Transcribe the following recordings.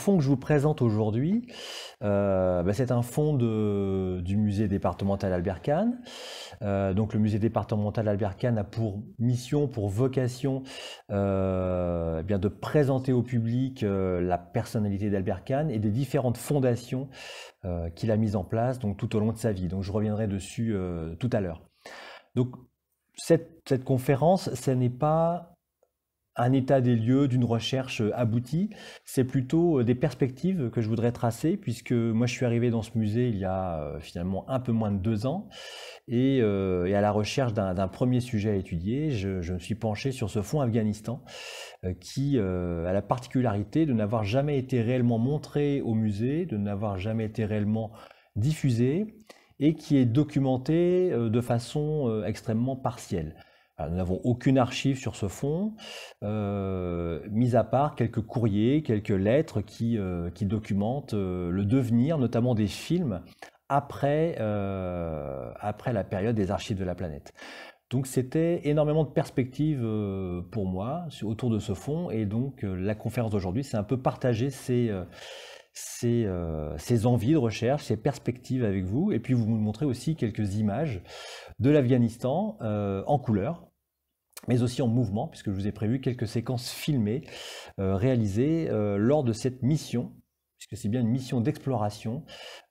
fonds que je vous présente aujourd'hui, euh, bah, c'est un fonds du musée départemental Albert Kahn. Euh, donc le musée départemental Albert Kahn a pour mission, pour vocation, euh, eh bien de présenter au public la personnalité d'Albert Kahn et des différentes fondations qu'il a mises en place donc tout au long de sa vie. Donc je reviendrai dessus tout à l'heure. Donc cette, cette conférence, ce n'est pas un état des lieux d'une recherche euh, aboutie, c'est plutôt euh, des perspectives que je voudrais tracer, puisque moi je suis arrivé dans ce musée il y a euh, finalement un peu moins de deux ans, et, à la recherche d'un premier sujet à étudier, je, me suis penché sur ce fonds Afghanistan, qui a la particularité de n'avoir jamais été réellement montré au musée, de n'avoir jamais été réellement diffusé, et qui est documenté de façon extrêmement partielle nous n'avons aucune archive sur ce fonds, euh, mis à part quelques courriers, quelques lettres qui, euh, documentent euh, le devenir, notamment des films, après, après la période des archives de la planète. Donc c'était énormément de perspectives pour moi autour de ce fonds, et donc la conférence d'aujourd'hui, c'est un peu partager ces... Ces, envies de recherche, ces perspectives avec vous, et puis vous montrer aussi quelques images de l'Afghanistan en couleur, mais aussi en mouvement, puisque je vous ai prévu quelques séquences filmées euh, réalisées euh, lors de cette mission, puisque c'est bien une mission d'exploration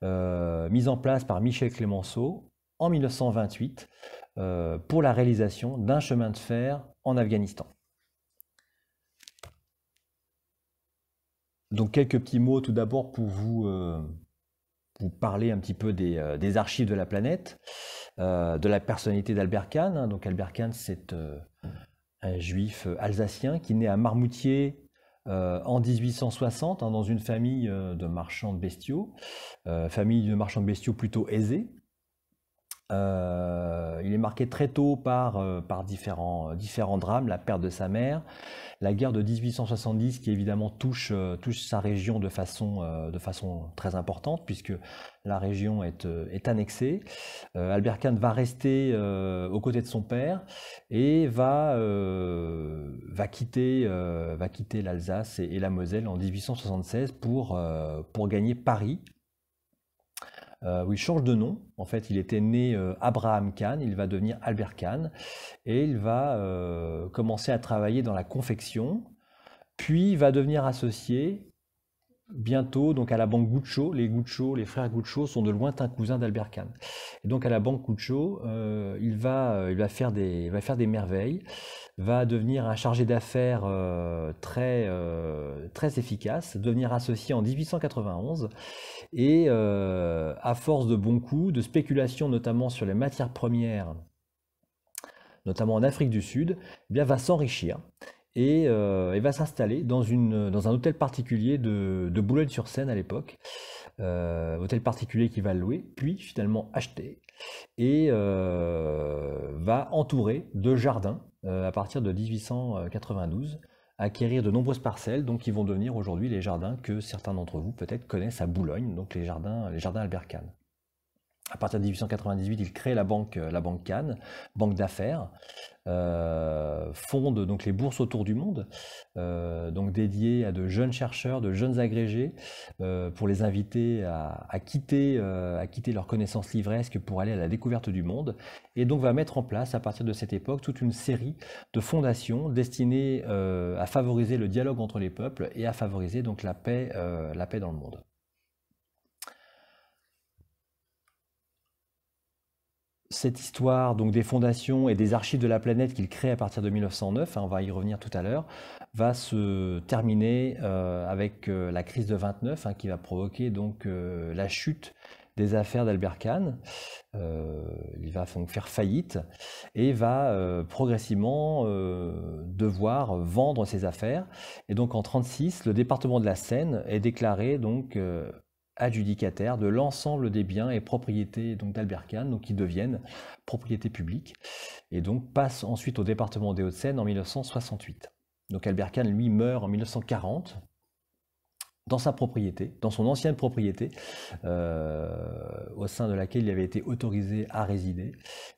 euh, mise en place par Michel Clémenceau en 1928 pour la réalisation d'un chemin de fer en Afghanistan. Donc quelques petits mots tout d'abord pour vous, vous, parler un petit peu des, archives de la planète. De la personnalité d'Albert Kahn. Hein. Donc Albert Kahn, c'est un juif euh, alsacien qui naît à Marmoutier en 1860 hein, dans une famille de marchands de bestiaux, famille de marchands de bestiaux plutôt aisée. Il est marqué très tôt par, par différents, différents drames, la perte de sa mère, la guerre de 1870 qui évidemment touche, euh, touche sa région de façon, euh, de façon très importante puisque la région est, euh, est annexée. Albert Kahn va rester aux côtés de son père et va, va quitter, va quitter l'Alsace et, la Moselle en 1876 pour, pour gagner Paris euh, où il change de nom. En fait, il était né euh, Abraham Kahn, il va devenir Albert Kahn, et il va euh, commencer à travailler dans la confection, puis va devenir associé bientôt donc à la banque Guccio. Les Guccio, les frères Guccio sont de lointains cousins d'Albert Kahn. Et donc à la banque Guccio, il, va, il, va faire des, va faire des merveilles va devenir un chargé d'affaires euh, très, euh, très efficace, devenir associé en 1891 et euh, à force de bons coups, de spéculation notamment sur les matières premières, notamment en Afrique du Sud, eh bien, va s'enrichir et, va s'installer dans, dans un hôtel particulier de, de Boulogne-sur-Seine à l'époque, hôtel particulier qui va louer, puis finalement acheter et va entourer de jardins euh, à partir de 1892 acquérir de nombreuses parcelles, donc qui vont devenir aujourd'hui les jardins que certains d'entre vous peut-être connaissent à Boulogne, donc les jardins, les jardins Albert Kahn. À partir de 1898, il crée la banque, euh, la banque Cannes, banque d'affaires, euh, fonde donc les bourses autour du monde, euh, donc dédiées à de jeunes chercheurs, de jeunes agrégés, pour les inviter à, quitter, à quitter leurs pour aller à la découverte du monde, et donc va mettre en place à partir de cette époque toute une série de fondations destinées à favoriser le dialogue entre les peuples et à favoriser donc la paix, la paix dans le monde. Cette histoire donc des fondations et des archives de la planète qu'il crée à partir de 1909, hein, on va y revenir tout à l'heure, va se terminer euh, avec euh, la crise de 29 hein, qui va provoquer donc euh, la chute des affaires d'Albert Kahn. il va donc faire faillite et va progressivement devoir vendre ses affaires. Et donc en 36, le département de la Seine est déclaré donc adjudicataire de l'ensemble des biens et propriétés d'Albert Kahn, qui deviennent propriété publique, et donc passent ensuite au département des Hauts-de-Seine en 1968. Donc Albert Kahn, lui, meurt en 1940 dans sa propriété, dans son ancienne propriété, euh, au sein de laquelle il avait été autorisé à résider.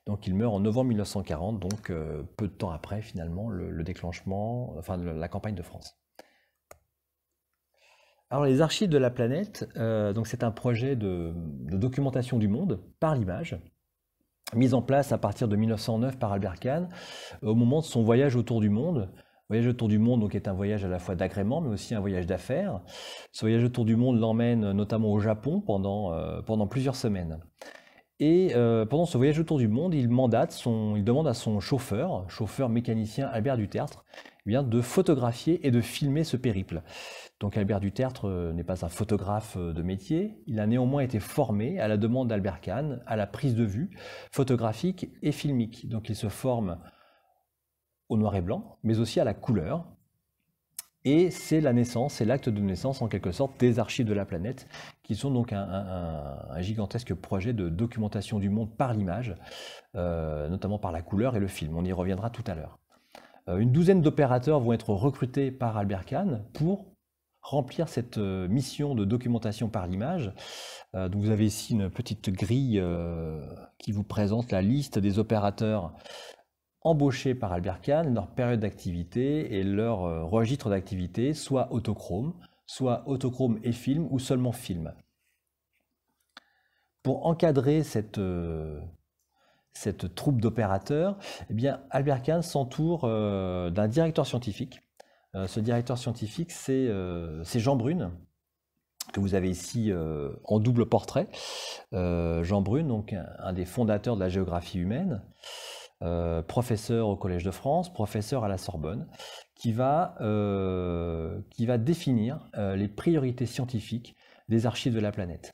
Donc il meurt en novembre 1940, donc euh, peu de temps après finalement le, le déclenchement, enfin la campagne de France. Alors les archives de la planète, donc c'est un projet de, documentation du monde par l'image, mis en place à partir de 1909 par Albert Kahn au moment de son voyage autour du monde. Voyage autour du monde donc, est un voyage à la fois d'agrément, mais aussi un voyage d'affaires. Ce voyage autour du monde l'emmène notamment au Japon pendant, pendant plusieurs semaines. Et euh, pendant ce voyage autour du monde, il, demande à son chauffeur, chauffeur mécanicien Albert Dutertre, eh bien, de photographier et de filmer ce périple. Donc Albert Dutertre euh, n'est pas un photographe euh, de métier, il a néanmoins été formé à la demande d'Albert Kahn à la prise de vue photographique et filmique. Donc il se forme au noir et blanc, mais aussi à la couleur, et c'est la naissance, c'est l'acte de naissance en quelque sorte des archives de la planète, qui sont donc un, gigantesque projet de documentation du monde par l'image, euh, notamment par la couleur et le film. On y reviendra tout à l'heure. Euh, une douzaine d'opérateurs vont être recrutés par Albert Kahn pour remplir cette euh, mission de documentation par l'image. vous avez ici une petite grille qui vous présente la liste des opérateurs embauchés par Albert Kahn, leur période d'activité et leur euh, registre d'activité, soit autochrome, soit autochrome et film ou seulement film. Pour encadrer cette, euh, cette troupe d'opérateurs, eh bien, Albert Kahn s'entoure euh, d'un directeur scientifique. ce directeur scientifique, c'est Jean Brune, que vous avez ici en double portrait. Jean Brune, donc un, des fondateurs de la géographie humaine. Euh, professeur au Collège de France, professeur à la Sorbonne, qui va, euh, qui va définir euh, les priorités scientifiques des archives de la planète.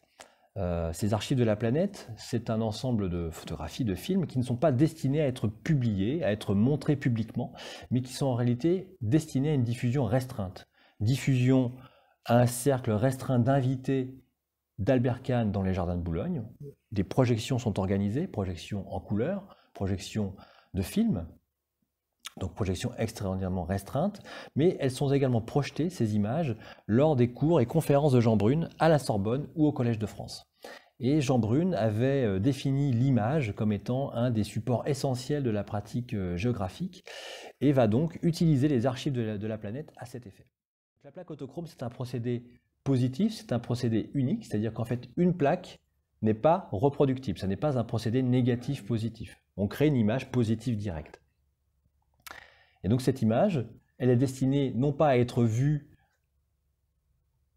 ces archives de la planète, c'est un ensemble de photographies, de films qui ne sont pas destinés à être publiés, à être montrés publiquement, mais qui sont en réalité destinés à une diffusion restreinte. Diffusion à un cercle restreint d'invités d'Albert Kahn dans les jardins de Boulogne. Des projections sont organisées, projections en couleur, projection de films, donc projection extraordinairement restreinte, mais elles sont également projetées, ces images, lors des cours et conférences de Jean Brune à la Sorbonne ou au Collège de France. Et Jean Brune avait euh, défini l'image comme étant un des supports essentiels de la pratique euh, géographique et va donc utiliser les archives de la, planète à cet effet. La plaque autochrome, c'est un procédé positif, c'est un procédé unique, c'est-à-dire qu'en fait, une plaque n'est pas reproductible, ce n'est pas un procédé négatif-positif on crée une image positive directe. Et donc cette image, elle est destinée non pas à être vue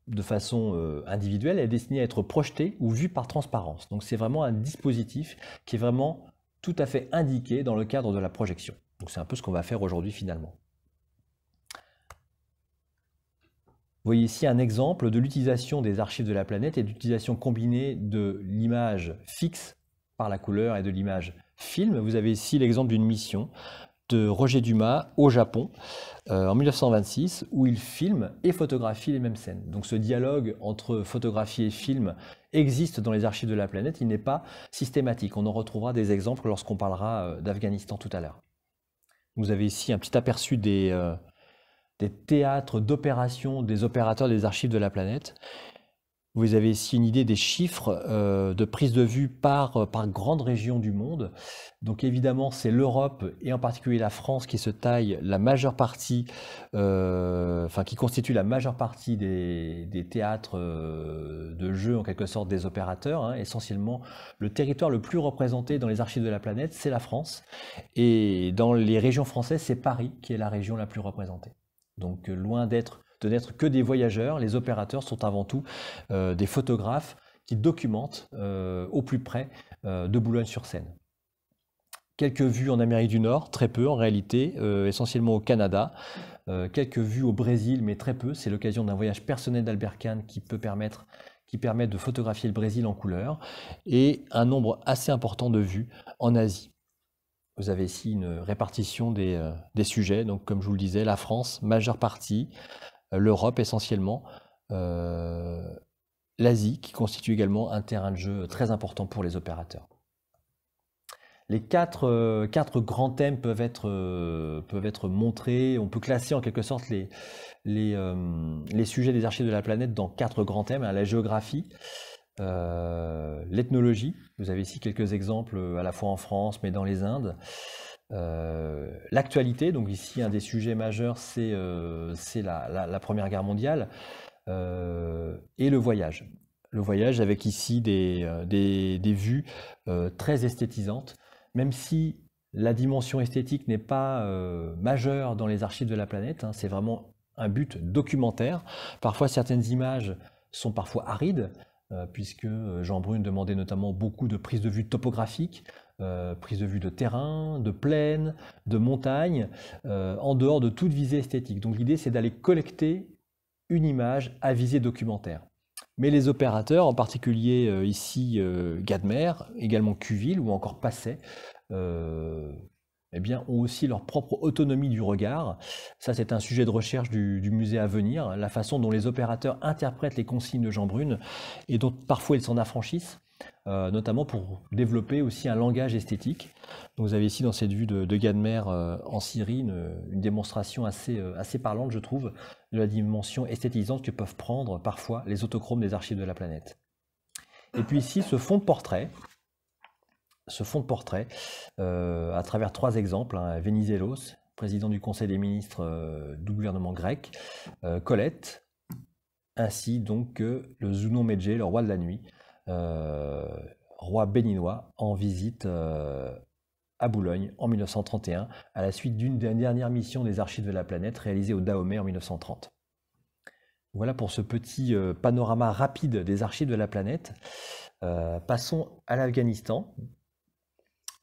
de façon euh, individuelle, elle est destinée à être projetée ou vue par transparence. Donc c'est vraiment un dispositif qui est vraiment tout à fait indiqué dans le cadre de la projection. Donc c'est un peu ce qu'on va faire aujourd'hui finalement. Vous voyez ici un exemple de l'utilisation des archives de la planète et d'utilisation combinée de l'image fixe par la couleur et de l'image film. Vous avez ici l'exemple d'une mission de Roger Dumas au Japon euh, en 1926 où il filme et photographie les mêmes scènes. Donc ce dialogue entre photographie et film existe dans les archives de la planète, il n'est pas systématique. On en retrouvera des exemples lorsqu'on parlera euh, d'Afghanistan tout à l'heure. Vous avez ici un petit aperçu des, euh, des théâtres d'opération des opérateurs des archives de la planète. Vous avez ici une idée des chiffres euh, de prise de vue par, euh, par grande région du monde. Donc évidemment, c'est l'Europe et en particulier la France qui se taille la majeure partie, euh, enfin qui constitue la majeure partie des, théâtres de jeu en quelque sorte des opérateurs. Hein. Essentiellement, le territoire le plus représenté dans les archives de la planète, c'est la France. Et dans les régions françaises, c'est Paris qui est la région la plus représentée. Donc loin d'être de n'être que des voyageurs. Les opérateurs sont avant tout euh, des photographes qui documentent euh, au plus près euh, de Boulogne-sur-Seine. Quelques vues en Amérique du Nord, très peu en réalité, essentiellement au Canada. quelques vues au Brésil, mais très peu. C'est l'occasion d'un voyage personnel d'Albert Kahn qui peut permettre qui de photographier le Brésil en couleur, et un nombre assez important de vues en Asie. Vous avez ici une répartition des, des, sujets. Donc, comme je vous le disais, la France, majeure partie, l'Europe essentiellement, euh, l'Asie qui constitue également un terrain de jeu très important pour les opérateurs. Les quatre, euh, grands thèmes peuvent être, euh, montrés. On peut classer en quelque sorte les, sujets des archives de la planète dans quatre grands thèmes. Hein, la géographie, l'ethnologie, vous avez ici quelques exemples à la fois en France mais dans les Indes, euh, l'actualité, donc ici un des sujets majeurs, c'est euh, la, Première Guerre mondiale. et le voyage. Le voyage avec ici des, des, vues très esthétisantes, même si la dimension esthétique n'est pas majeure dans les archives de la planète, hein, c'est vraiment un but documentaire. Parfois certaines images sont parfois arides, puisque Jean Brune demandait notamment beaucoup de prises de vue topographiques, euh, prise de vue de terrain, de plaine, de montagne, euh, en dehors de toute visée esthétique. Donc l'idée, c'est d'aller collecter une image à visée documentaire. Mais les opérateurs, en particulier euh, ici Gadmer, également Cuville ou encore Passet, eh ont aussi leur propre autonomie du regard. Ça, c'est un sujet de recherche du, musée à venir, la façon dont les opérateurs interprètent les consignes de Jean Brune et dont parfois ils s'en affranchissent. Euh, notamment pour développer aussi un langage esthétique. vous avez ici dans cette vue de, Gadmer euh, en Syrie une, démonstration assez, euh, assez parlante, je trouve, de la dimension esthétisante que peuvent prendre parfois les autochromes des archives de la planète. Et puis ici, ce fond de portrait, ce fond de à travers trois exemples, hein, Venizelos, président du Conseil des ministres du gouvernement grec, Colette, ainsi donc que le Zunon Medje, le roi de la nuit, roi béninois, en visite euh, à Boulogne en 1931, à la suite d'une des dernières missions des archives de la planète réalisée au Dahomey en 1930. Voilà pour ce petit euh, panorama rapide des archives de la planète. passons à l'Afghanistan,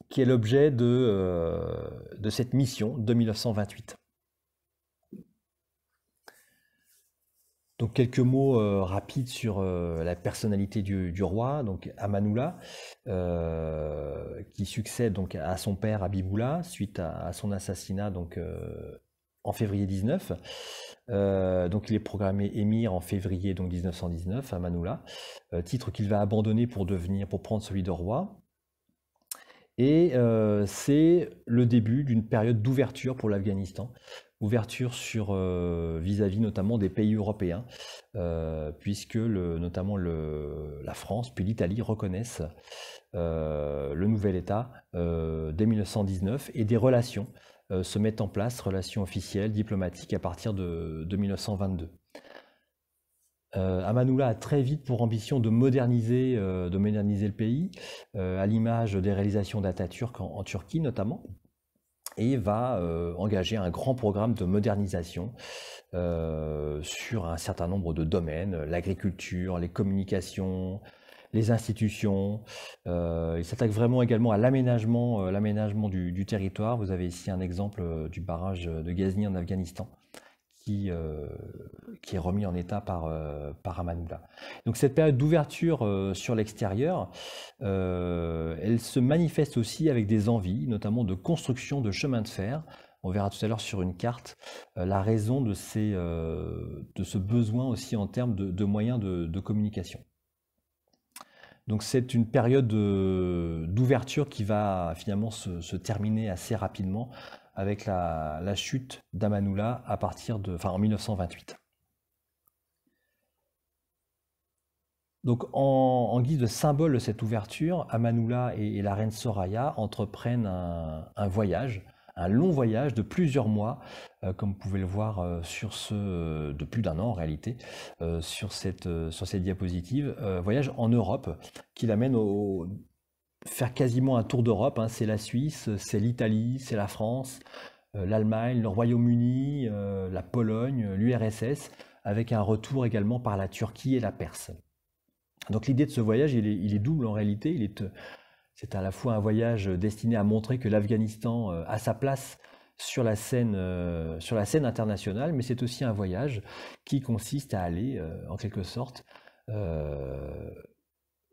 qui est l'objet de, de, cette mission de 1928. Donc quelques mots euh, rapides sur euh, la personnalité du, roi, donc Amanoula, euh, qui succède donc à son père Abiboula suite à, son assassinat en février 19. donc il est programmé émir en février donc 1919 Amanoula, titre qu'il va abandonner pour devenir pour prendre celui de roi. Et c'est le début d'une période d'ouverture pour l'Afghanistan ouverture sur euh, vis-à-vis notamment des pays européens, euh, puisque le, notamment le, la France puis l'Italie reconnaissent euh, le nouvel État dès 1919 et des relations se mettent en place, relations officielles, diplomatiques à partir de, 1922. Amanoula a très vite pour ambition de moderniser, de moderniser le pays, à l'image des réalisations d'Atatürk en Turquie notamment et va euh, engager un grand programme de modernisation euh, sur un certain nombre de domaines, l'agriculture, les communications, les institutions. Euh, il s'attaque vraiment également à l'aménagement, l'aménagement du, territoire. Vous avez ici un exemple du barrage de Ghazni en Afghanistan, euh, qui, est remis en état par, euh. Donc cette période d'ouverture euh, sur l'extérieur, elle se manifeste aussi avec des envies, notamment de construction de chemins de fer. On verra tout à l'heure sur une carte la raison de, ces, de ce besoin aussi en termes de, moyens de, communication. Donc c'est une période d'ouverture qui va finalement se, terminer assez rapidement avec la, chute d'Amanoula à partir de, enfin, en 1928. Donc, en, guise de symbole de cette ouverture, Amanoula et, la reine Soraya entreprennent un, voyage, un long voyage de plusieurs mois, euh, comme vous pouvez le voir euh, sur ce, euh, de plus d'un an en réalité, sur, cette, sur cette diapositive, voyage en Europe qui l'amène au, faire quasiment un tour d'Europe. Hein. C'est la Suisse, c'est l'Italie, c'est la France, euh, l'Allemagne, le Royaume-Uni, euh, la Pologne, l'URSS, avec un retour également par la Turquie et la Perse. Donc l'idée de ce voyage, il est, double en réalité. Est, c'est à la fois un voyage destiné à montrer que l'Afghanistan euh, a sa place sur la scène, sur la scène internationale, mais c'est aussi un voyage qui consiste à aller, en quelque sorte,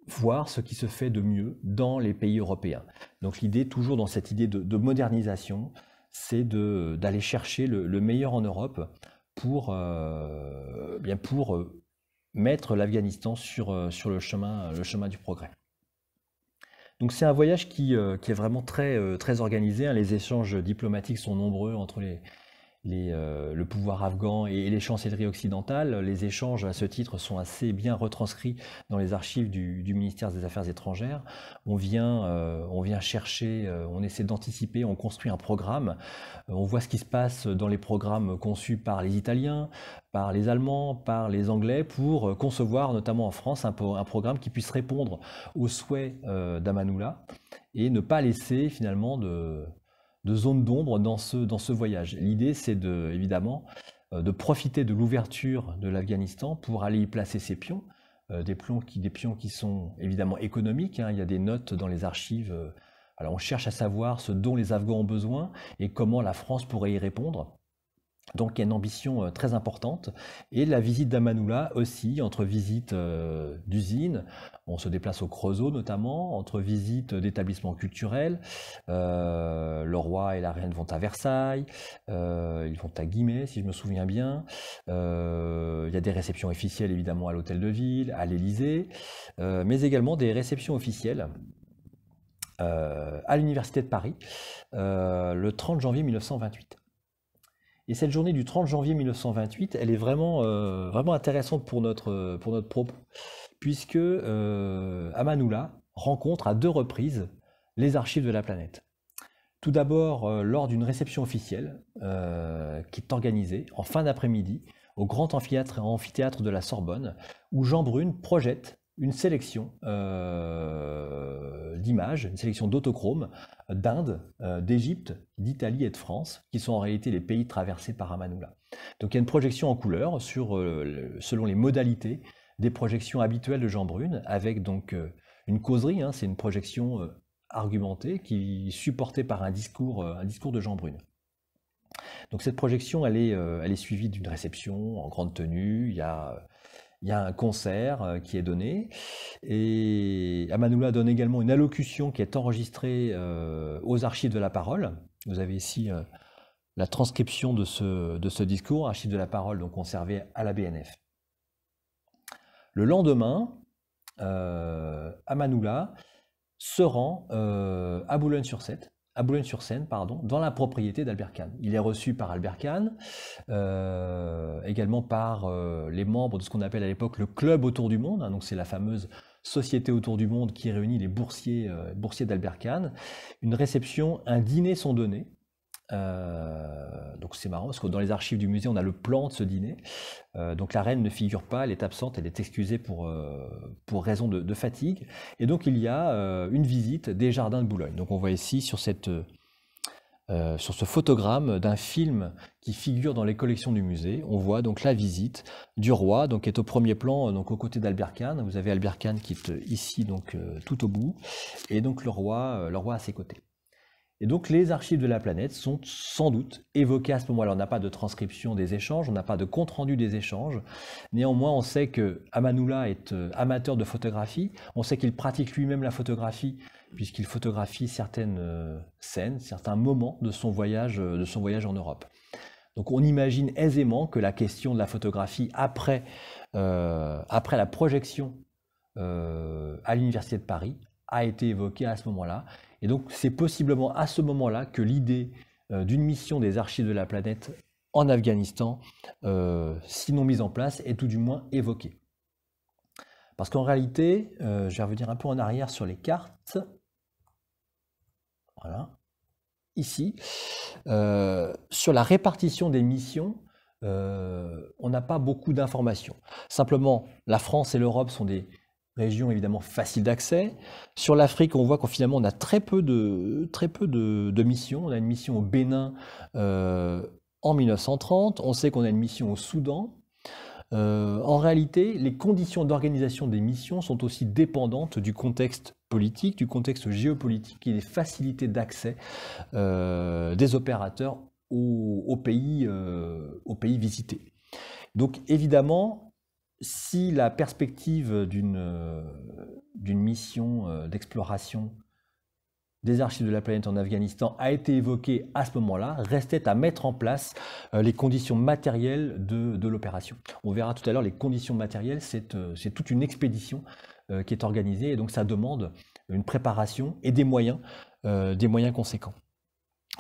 voir ce qui se fait de mieux dans les pays européens. Donc l'idée, toujours dans cette idée de, modernisation, c'est d'aller chercher le, meilleur en Europe pour, euh, bien pour euh, mettre l'Afghanistan sur, euh, sur le, chemin, le chemin du progrès. Donc c'est un voyage qui, qui, est vraiment très, très organisé. Hein. Les échanges diplomatiques sont nombreux entre les, euh, le pouvoir afghan et, les chancelleries occidentales. Les échanges à ce titre sont assez bien retranscrits dans les archives du, ministère des Affaires étrangères. On vient, euh, on vient chercher, euh, on essaie d'anticiper, on construit un programme. on voit ce qui se passe dans les programmes conçus par les Italiens, par les Allemands, par les Anglais, pour concevoir, notamment en France, un, un programme qui puisse répondre aux souhaits d'Amanoula et ne pas laisser finalement de de zone d'ombre dans ce, dans ce voyage. L'idée, c'est de, évidemment euh, de profiter de l'ouverture de l'Afghanistan pour aller y placer ses pions, euh, des, pions qui, des pions qui sont évidemment économiques. Hein. Il y a des notes dans les archives. Euh, alors on cherche à savoir ce dont les Afghans ont besoin et comment la France pourrait y répondre. Donc il y a une ambition euh, très importante. Et la visite d'Amanoula aussi, entre visites euh, d'usines, on se déplace au Creusot notamment, entre visites d'établissements culturels, euh, le roi et la reine vont à Versailles, ils vont à Guimet si je me souviens bien, il y a des réceptions officielles évidemment à l'hôtel de ville, à l'Élysée, mais également des réceptions officielles à l'Université de Paris le 30 janvier 1928. Et cette journée du 30 janvier 1928, elle est vraiment, euh, vraiment intéressante pour notre, pour propos, puisque euh, Amanoula rencontre à deux reprises les archives de la planète. Tout d'abord euh, lors d'une réception officielle qui est organisée en fin d'après-midi au grand amphithéâtre, amphithéâtre de la Sorbonne, où Jean Brune projette une sélection euh, d'images, une sélection d'autochromes d'Inde, euh, d'Égypte, d'Italie et de France, qui sont en réalité les pays traversés par Amanoula. Donc il y a une projection en couleur euh, selon les modalités des projections habituelles de Jean Brune, avec donc une causerie, hein, c'est une projection argumentée qui est supportée par un discours, un discours de Jean Brune. Donc cette projection, elle est, elle est suivie d'une réception en grande tenue. Il y a il y a un concert euh, qui est donné. Et Amanoula donne également une allocution qui est enregistrée euh, aux archives de la parole. Vous avez ici euh, la transcription de ce, discours, archives de la parole, donc conservé à la BNF. Le lendemain, Amanoula se rend à Boulogne-sur-Seine à Boulogne-sur-Seine, pardon, dans la propriété d'Albert Kahn. Il est reçu par Albert Kahn, euh, également par euh, les membres de ce qu'on appelle à l'époque le club autour du monde. Hein, donc c'est la fameuse société autour du monde qui réunit les boursiers, euh, boursiers d'Albert Kahn. Une réception, un dîner sont donnés. Euh, donc c'est marrant parce que dans les archives du musée, on a le plan de ce dîner. Euh, donc la reine ne figure pas, elle est absente, elle est excusée pour, euh, pour raison de, fatigue. Et donc il y a une visite des jardins de Boulogne. Donc on voit ici sur, cette, sur ce photogramme d'un film qui figure dans les collections du musée, on voit donc la visite du roi, donc qui est au premier plan, donc aux côtés d'Albert Kahn. Vous avez Albert Kahn qui est ici donc tout au bout, et donc le roi, le roi à ses côtés. Et donc les archives de la planète sont sans doute évoquées à ce moment-là. On n'a pas de transcription des échanges, on n'a pas de compte-rendu des échanges. Néanmoins, on sait que Amanoula est euh, amateur de photographie. On sait qu'il pratique lui-même la photographie puisqu'il photographie certaines euh, scènes, certains moments de son voyage, euh, de son voyage en Europe. Donc on imagine aisément que la question de la photographie après, après la projection à l'Université de Paris a été évoquée à ce moment-là et donc c'est possiblement à ce moment-là que l'idée euh, d'une mission des archives de la planète en Afghanistan, euh, sinon mise en place, est tout du moins évoquée. Parce qu'en réalité, euh, je vais revenir un peu en arrière sur les cartes. Voilà. Ici, sur la répartition des missions, on n'a pas beaucoup d'informations. Simplement, la France et l'Europe sont des région évidemment facile d'accès. Sur l'Afrique, on voit qu'en finalement on a très peu de, très peu de, missions. On a une mission au Bénin euh, en 1930, on sait qu'on a une mission au Soudan. Euh, en réalité, les conditions d'organisation des missions sont aussi dépendantes du contexte politique, du contexte géopolitique et des facilités d'accès euh, des opérateurs pays, au pays visités. Donc évidemment, si la perspective d'une euh, mission euh, d'exploration des archives de la planète en Afghanistan a été évoquée à ce moment-là, restait à mettre en place euh, les conditions matérielles de, l'opération. On verra tout à l'heure, les conditions matérielles, c'est toute une expédition qui est organisée, et donc ça demande une préparation et des moyens, des moyens conséquents.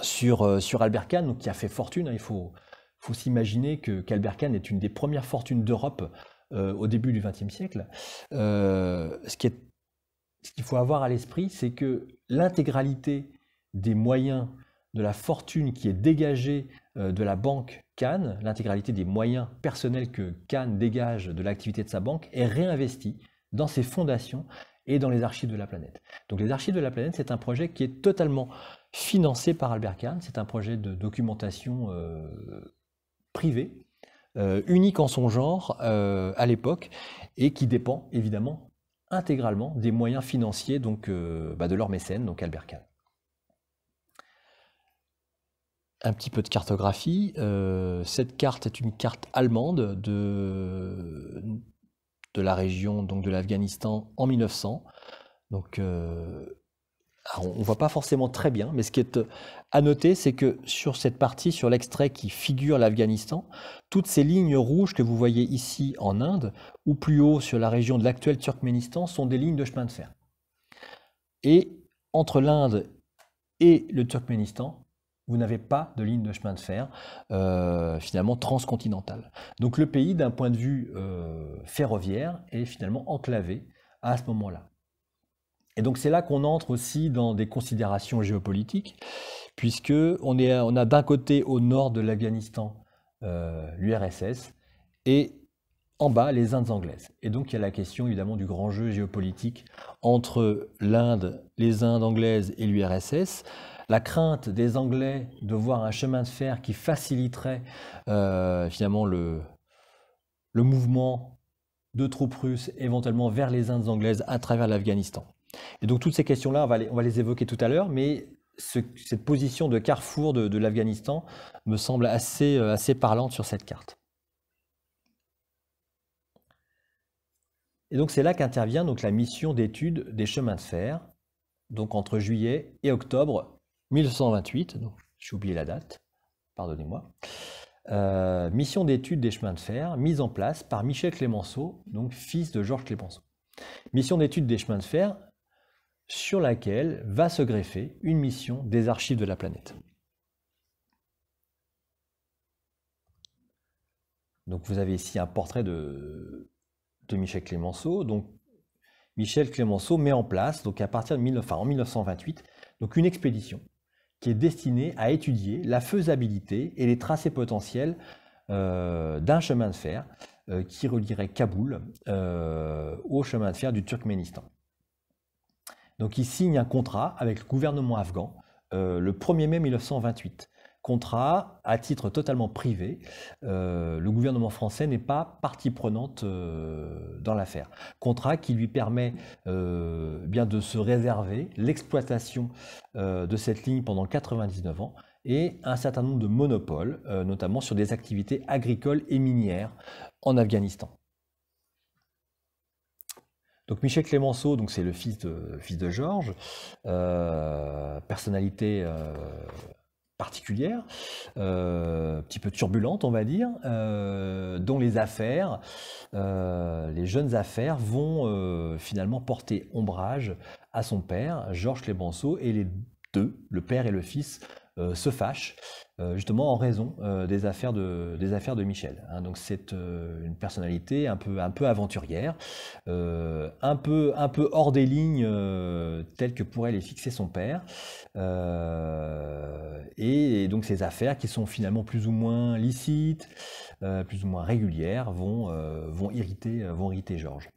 Sur, sur Albert Kahn, qui a fait fortune, hein, il faut, faut s'imaginer qu'Albert Kahn est une des premières fortunes d'Europe au début du XXe siècle. est ce qu'il faut avoir à l'esprit, c'est que l'intégralité des moyens de la fortune qui est dégagée euh, de la banque Cannes, l'intégralité des moyens personnels que Cannes dégage de l'activité de sa banque, est réinvestie dans ses fondations et dans les archives de la planète. Donc les archives de la planète, c'est un projet qui est totalement financé par Albert Kahn, c'est un projet de documentation euh, privée, euh, unique en son genre à l'époque, et qui dépend évidemment intégralement des moyens financiers donc, bah, de leur mécène, donc Albert Kahn. Un petit peu de cartographie. Euh, cette carte est une carte allemande de, de la région donc de l'Afghanistan en 1900. Donc, euh, on ne voit pas forcément très bien, mais ce qui est à noter, c'est que sur cette partie, sur l'extrait qui figure l'Afghanistan, toutes ces lignes rouges que vous voyez ici en Inde, ou plus haut sur la région de l'actuel Turkménistan, sont des lignes de chemin de fer. Et entre l'Inde et le Turkménistan, vous n'avez pas de ligne de chemin de fer euh, finalement transcontinentale. Donc le pays, d'un point de vue euh, ferroviaire, est finalement enclavé à ce moment-là. Et donc c'est là qu'on entre aussi dans des considérations géopolitiques, puisque on, est, on a d'un côté au nord de l'Afghanistan euh, l'URSS et en bas les Indes anglaises. Et donc il y a la question évidemment du grand jeu géopolitique entre l'Inde, les Indes anglaises et l'URSS la crainte des Anglais de voir un chemin de fer qui faciliterait euh, finalement le, le mouvement de troupes russes éventuellement vers les Indes anglaises à travers l'Afghanistan. Et donc toutes ces questions-là, on, va les évoquer tout à l'heure, mais cette position de carrefour de, l'Afghanistan me semble assez, euh, assez parlante sur cette carte. Et donc c'est là qu'intervient la mission d'étude des chemins de fer, donc entre juillet et octobre 1928, donc j'ai oublié la date, pardonnez-moi. Euh, mission d'étude des chemins de fer mise en place par Michel Clémenceau, donc fils de Georges Clémenceau. Mission d'étude des chemins de fer sur laquelle va se greffer une mission des archives de la planète. Donc vous avez ici un portrait de, Michel Clémenceau. Donc Michel Clémenceau met en place, donc à partir de en 1928, donc une expédition qui est destiné à étudier la faisabilité et les tracés potentiels euh, d'un chemin de fer euh, qui relierait Kaboul euh, au chemin de fer du Turkménistan. Donc il signe un contrat avec le gouvernement afghan le 1er mai 1928 contrat à titre totalement privé. Euh, le gouvernement français n'est pas partie prenante euh, dans l'affaire. Contrat qui lui permet euh, bien de se réserver l'exploitation de cette ligne pendant 99 ans et un certain nombre de monopoles, notamment sur des activités agricoles et minières en Afghanistan. Donc Michel Clémenceau, donc c'est le fils de, Georges, personnalité particulière, euh, un petit peu turbulente, on va dire, euh, dont les affaires, euh, les jeunes affaires, vont finalement porter ombrage à son père, Georges Clémenceau, et les deux, le père et le fils, se fâchent euh, justement en raison euh, des, affaires de, des affaires de Michel. Hein. donc c'est euh, une personnalité un peu, un peu aventurière, un, peu, un peu hors des lignes telles que pourrait les fixer son père. Et, donc ces affaires qui sont finalement plus ou moins licites, plus ou moins régulières, vont, vont, irriter, vont irriter Georges.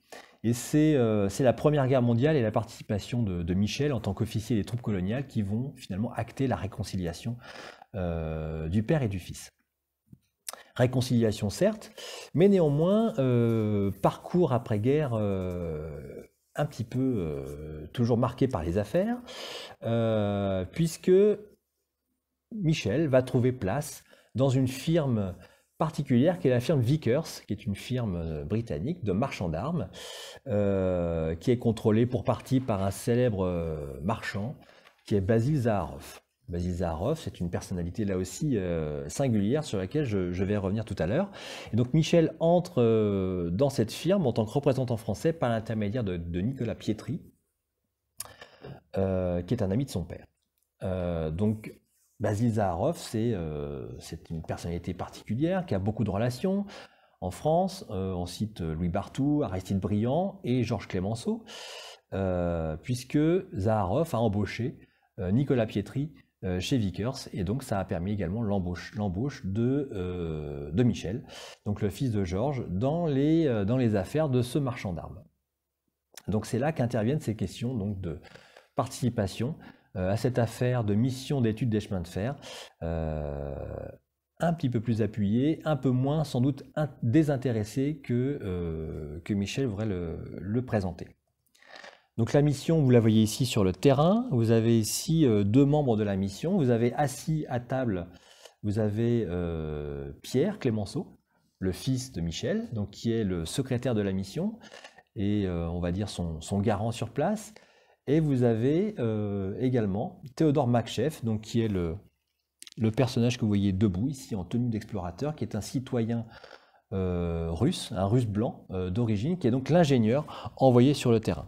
Et c'est la Première Guerre mondiale et la participation de, de Michel en tant qu'officier des troupes coloniales qui vont finalement acter la réconciliation euh, du père et du fils. Réconciliation certes, mais néanmoins, euh, parcours après-guerre euh, un petit peu toujours marqué par les affaires, puisque Michel va trouver place dans une firme particulière qui est la firme Vickers, qui est une firme britannique de marchands d'armes, qui est contrôlée pour partie par un célèbre marchand qui est Basil Zaharoff. Basil Zaharov, c'est une personnalité là aussi euh, singulière sur laquelle je, vais revenir tout à l'heure. Et donc Michel entre euh, dans cette firme en tant que représentant français par l'intermédiaire de, Nicolas Pietri, euh, qui est un ami de son père. donc Basile Zaharov, c'est une personnalité particulière qui a beaucoup de relations. En France, on cite Louis Barthou, Aristide Briand et Georges Clémenceau, puisque Zaharov a embauché Nicolas Pietri chez Vickers, et donc ça a permis également l'embauche, de, euh, de, Michel, donc le fils de Georges, dans les, euh, dans les affaires de ce marchand d'armes. Donc c'est là qu'interviennent ces questions donc, de participation à cette affaire de mission d'étude des chemins de fer, un petit peu plus appuyée, un peu moins sans doute désintéressée que, que Michel voudrait le présenter. Donc la mission, vous la voyez ici sur le terrain. Vous avez ici euh, deux membres de la mission. Vous avez assis à table, vous avez euh, Pierre Clémenceau, le fils de Michel, donc qui est le secrétaire de la mission et euh, on va dire son, garant sur place. Et vous avez également Théodore Makchev, donc qui est le, personnage que vous voyez debout ici en tenue d'explorateur, qui est un citoyen russe, un russe blanc d'origine, qui est donc l'ingénieur envoyé sur le terrain.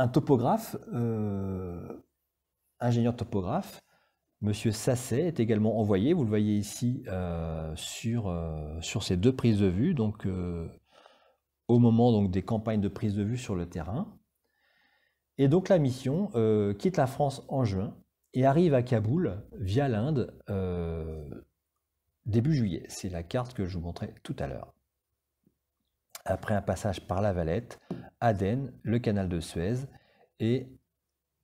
Un topographe, euh, ingénieur topographe, Monsieur Sasset est également envoyé, vous le voyez ici euh, sur, euh, sur ces deux prises de vue, donc au moment donc, des campagnes de prise de vue sur le terrain. Et donc la mission quitte la France en juin et arrive à Kaboul via l'Inde début juillet. C'est la carte que je vous montrais tout à l'heure. Après un passage par la Valette, Aden, le canal de Suez et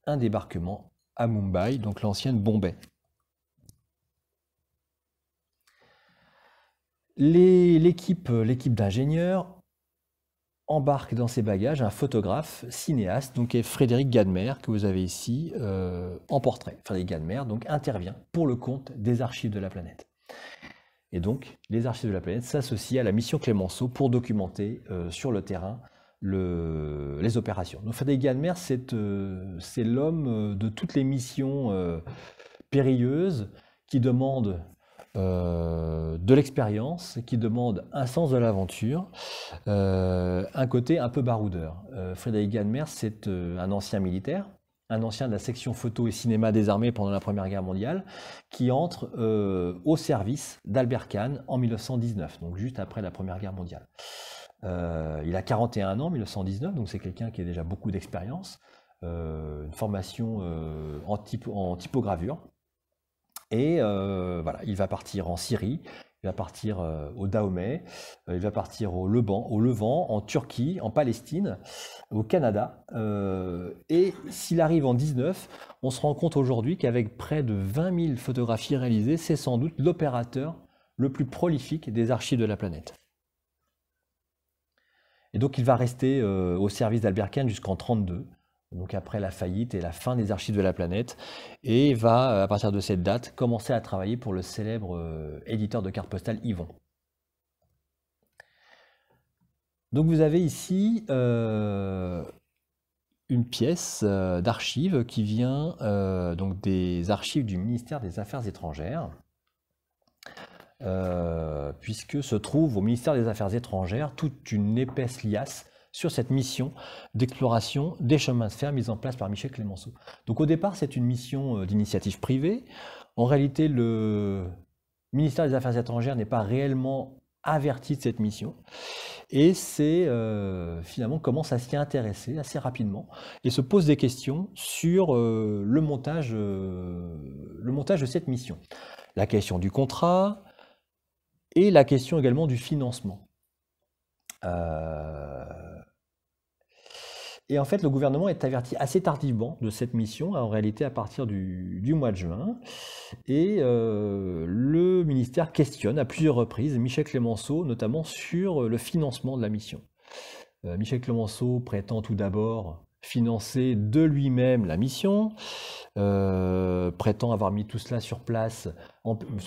un débarquement à Mumbai, donc l'ancienne Bombay. L'équipe d'ingénieurs embarque dans ses bagages un photographe, cinéaste, donc est Frédéric Gadmer, que vous avez ici euh, en portrait. Frédéric Gadmer donc, intervient pour le compte des archives de la planète. Et donc, les archives de la planète s'associent à la mission Clémenceau pour documenter euh, sur le terrain les opérations. Frédéric Ganmer, euh, c'est l'homme euh, de toutes les missions périlleuses qui demandent de l'expérience, qui demandent un sens de l'aventure, un côté un peu baroudeur. Frédéric Ganmer, c'est un ancien militaire, un ancien de la section photo et cinéma des armées pendant la Première Guerre mondiale, qui entre euh, au service d'Albert Kahn en 1919, donc juste après la Première Guerre mondiale. Euh, il a 41 ans, 1919, donc c'est quelqu'un qui a déjà beaucoup d'expérience, euh, une formation en, typogravure. Et voilà, il va partir en Syrie, il va partir euh, au Dahomey, euh, il va partir au Levant, au Levant, en Turquie, en Palestine, au Canada. Euh, et s'il arrive en 19, on se rend compte aujourd'hui qu'avec près de 20 000 photographies réalisées, c'est sans doute l'opérateur le plus prolifique des archives de la planète. Et donc il va rester au service d'Albert Kahn jusqu'en 1932 donc après la faillite et la fin des archives de la planète, et va, euh, à partir de cette date, commencer à travailler pour le célèbre euh, éditeur de cartes postales Yvon. Donc vous avez ici euh, une pièce d'archives qui vient donc des archives du ministère des Affaires étrangères, puisque se trouve au ministère des Affaires étrangères toute une épaisse liasse sur cette mission d'exploration des chemins de fer mise en place par Michel Clémenceau. Donc au départ, c'est une mission euh, d'initiative privée. En réalité, le ministère des Affaires étrangères n'est pas réellement averti de cette mission. Et c'est euh, finalement commence à s'y intéresser assez rapidement et se pose des questions sur euh, le, montage, le montage de cette mission. La question du contrat et la question également du financement. Et en fait, le gouvernement est averti assez tardivement de cette mission, en réalité à partir du, mois de juin. Et euh, le ministère questionne à plusieurs reprises Michel Clémenceau, notamment sur le financement de la mission. Euh, Michel Clémenceau prétend tout d'abord financer de lui-même la mission, euh, prétend avoir mis tout cela sur place,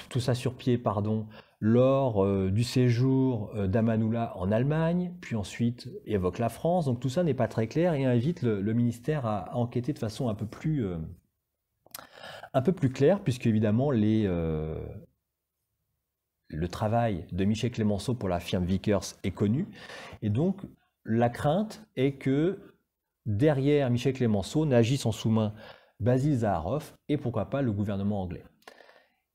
tout ça sur pied, pardon, lors euh, du séjour euh, d'Amanoula en Allemagne, puis ensuite évoque la France. Donc tout ça n'est pas très clair et invite le, ministère à, enquêter de façon un peu plus, euh, un peu plus claire, puisque évidemment les, le travail de Michel Clémenceau pour la firme Vickers est connu. Et donc la crainte est que derrière Michel Clémenceau n'agissent en sous-main Basile Zaharov et pourquoi pas le gouvernement anglais.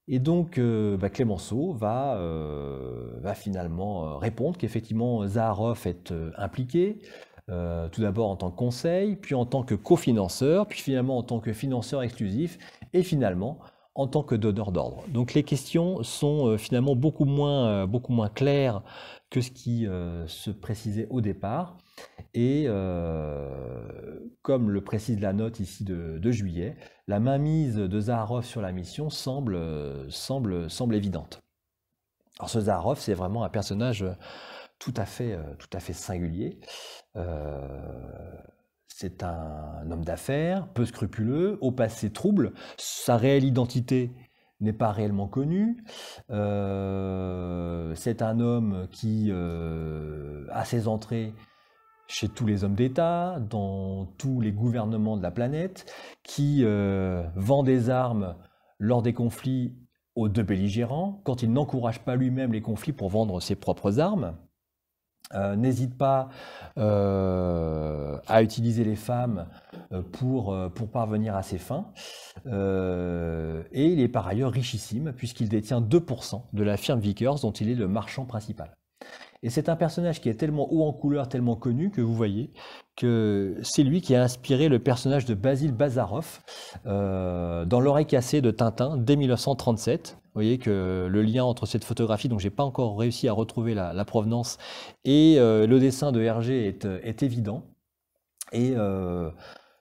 Et donc euh, bah, Clémenceau va, euh, finalement euh, répondre qu'effectivement Zaharov est impliqué, tout d'abord en tant que conseil, puis en tant que cofinanceur, puis finalement en tant que financeur exclusif, et finalement en tant que donneur d'ordre. Donc les questions sont finalement beaucoup moins claires que ce qui se précisait au départ. Et comme le précise la note ici de, juillet, la mainmise de Zaharov sur la mission semble, semble, semble évidente. Alors ce Zaharov, c'est vraiment un personnage tout à fait, tout à fait singulier. c'est un homme d'affaires, peu scrupuleux, au passé trouble. Sa réelle identité n'est pas réellement connue. c'est un homme qui a ses entrées chez tous les hommes d'État, dans tous les gouvernements de la planète, qui euh, vend des armes lors des conflits aux deux belligérants, quand il n'encourage pas lui-même les conflits pour vendre ses propres armes, euh, n'hésite pas euh, à utiliser les femmes pour, pour parvenir à ses fins. et il est par ailleurs richissime puisqu'il détient 2% de la firme Vickers dont il est le marchand principal. Et c'est un personnage qui est tellement haut en couleur, tellement connu, que vous voyez que c'est lui qui a inspiré le personnage de Basil Bazarov euh, dans L'oreille cassée de Tintin dès 1937. Vous voyez que le lien entre cette photographie, dont j'ai pas encore réussi à retrouver la, provenance, et euh, le dessin de Hergé est, est évident. Et euh,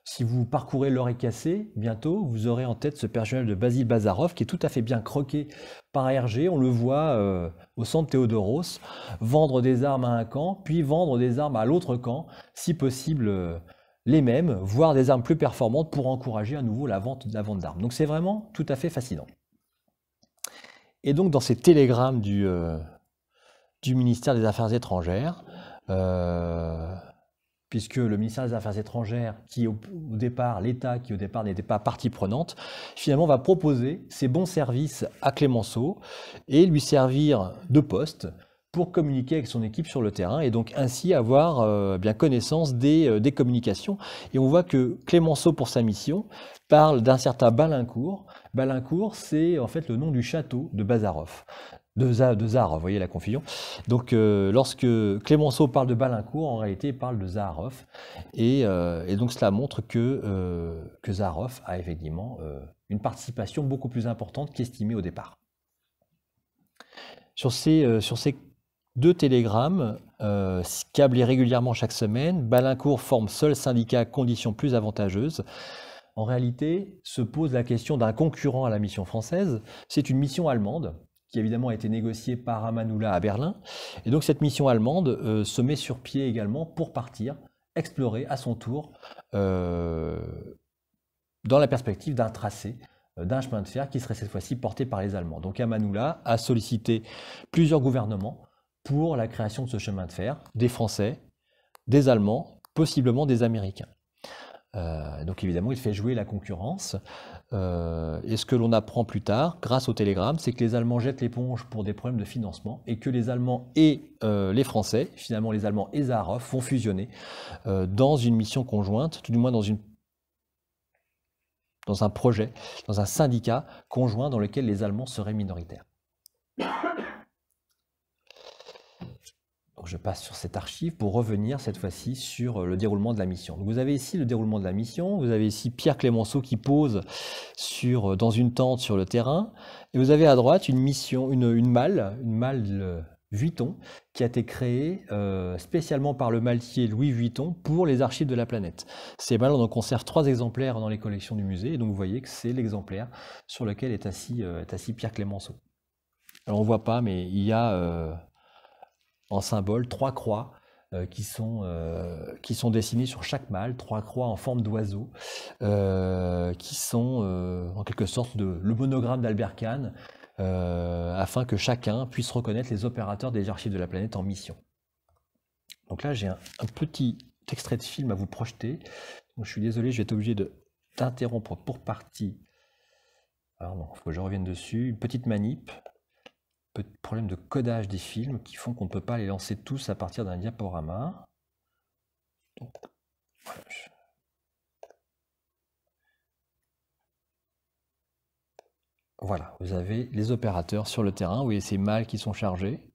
si vous parcourez l'oreille cassée, bientôt, vous aurez en tête ce personnage de Basil Bazarov qui est tout à fait bien croqué par Hergé. On le voit euh, au centre Théodoros vendre des armes à un camp, puis vendre des armes à l'autre camp, si possible euh, les mêmes, voire des armes plus performantes pour encourager à nouveau la vente, la vente d'armes. Donc c'est vraiment tout à fait fascinant. Et donc dans ces télégrammes du, euh, du ministère des Affaires étrangères, puisque le ministère des Affaires étrangères, qui au, départ, l'État qui au départ n'était pas partie prenante, finalement va proposer ses bons services à Clémenceau et lui servir de poste pour communiquer avec son équipe sur le terrain et donc ainsi avoir euh, bien connaissance des, euh, des, communications. Et on voit que Clémenceau, pour sa mission, parle d'un certain Balincourt. Balincourt, c'est en fait le nom du château de Bazarov de, Zaharov, vous voyez la confusion. Donc euh, lorsque Clémenceau parle de Balincourt, en réalité il parle de Zaharov. Et, euh, donc cela montre que, euh, a effectivement une participation beaucoup plus importante qu'estimée au départ. Sur ces, deux télégrammes, câblés régulièrement chaque semaine, Balincourt forme seul syndicat conditions plus avantageuses. En réalité, se pose la question d'un concurrent à la mission française. C'est une mission allemande qui évidemment a été négociée par Amanoula à Berlin. Et donc cette mission allemande euh, se met sur pied également pour partir, explorer à son tour, euh, dans la perspective d'un tracé, euh, d'un chemin de fer qui serait cette fois-ci porté par les Allemands. Donc Amanoula a sollicité plusieurs gouvernements pour la création de ce chemin de fer, des Français, des Allemands, possiblement des Américains. Donc évidemment, il fait jouer la concurrence. Euh, et ce que l'on apprend plus tard, grâce au télégramme, c'est que les Allemands jettent l'éponge pour des problèmes de financement et que les Allemands et euh, les Français, finalement les Allemands et Zaharov, vont fusionner euh, dans une mission conjointe, tout du moins dans un projet, dans un syndicat conjoint dans lequel les Allemands seraient minoritaires je passe sur cette archive pour revenir cette fois-ci sur euh, le déroulement de la mission. vous avez ici le déroulement de la mission, vous avez ici Pierre Clémenceau qui pose euh, dans une tente sur le terrain, et vous avez à droite une mission, une, malle, une malle Vuitton, qui a été créée euh, spécialement par le maltier Louis Vuitton pour les archives de la planète. Ces malles, on en conserve trois exemplaires dans les collections du musée, et donc vous voyez que c'est l'exemplaire sur lequel est assis, est assis Pierre Clémenceau. Alors on ne voit pas, mais il y a en symbole trois croix euh, qui, sont, euh, qui sont dessinées sur chaque malle, trois croix en forme d'oiseau, euh, qui sont en quelque sorte le monogramme d'Albert Kahn, afin que chacun puisse reconnaître les opérateurs des archives de la planète en mission. Donc là, j'ai un, petit extrait de film à vous projeter. je suis désolé, je vais être obligé d'interrompre pour partie. Alors non, il faut que je revienne dessus. Une petite manip problèmes de codage des films qui font qu'on ne peut pas les lancer tous à partir d'un diaporama. Voilà, vous avez les opérateurs sur le terrain, vous voyez ces mâles qui sont chargés.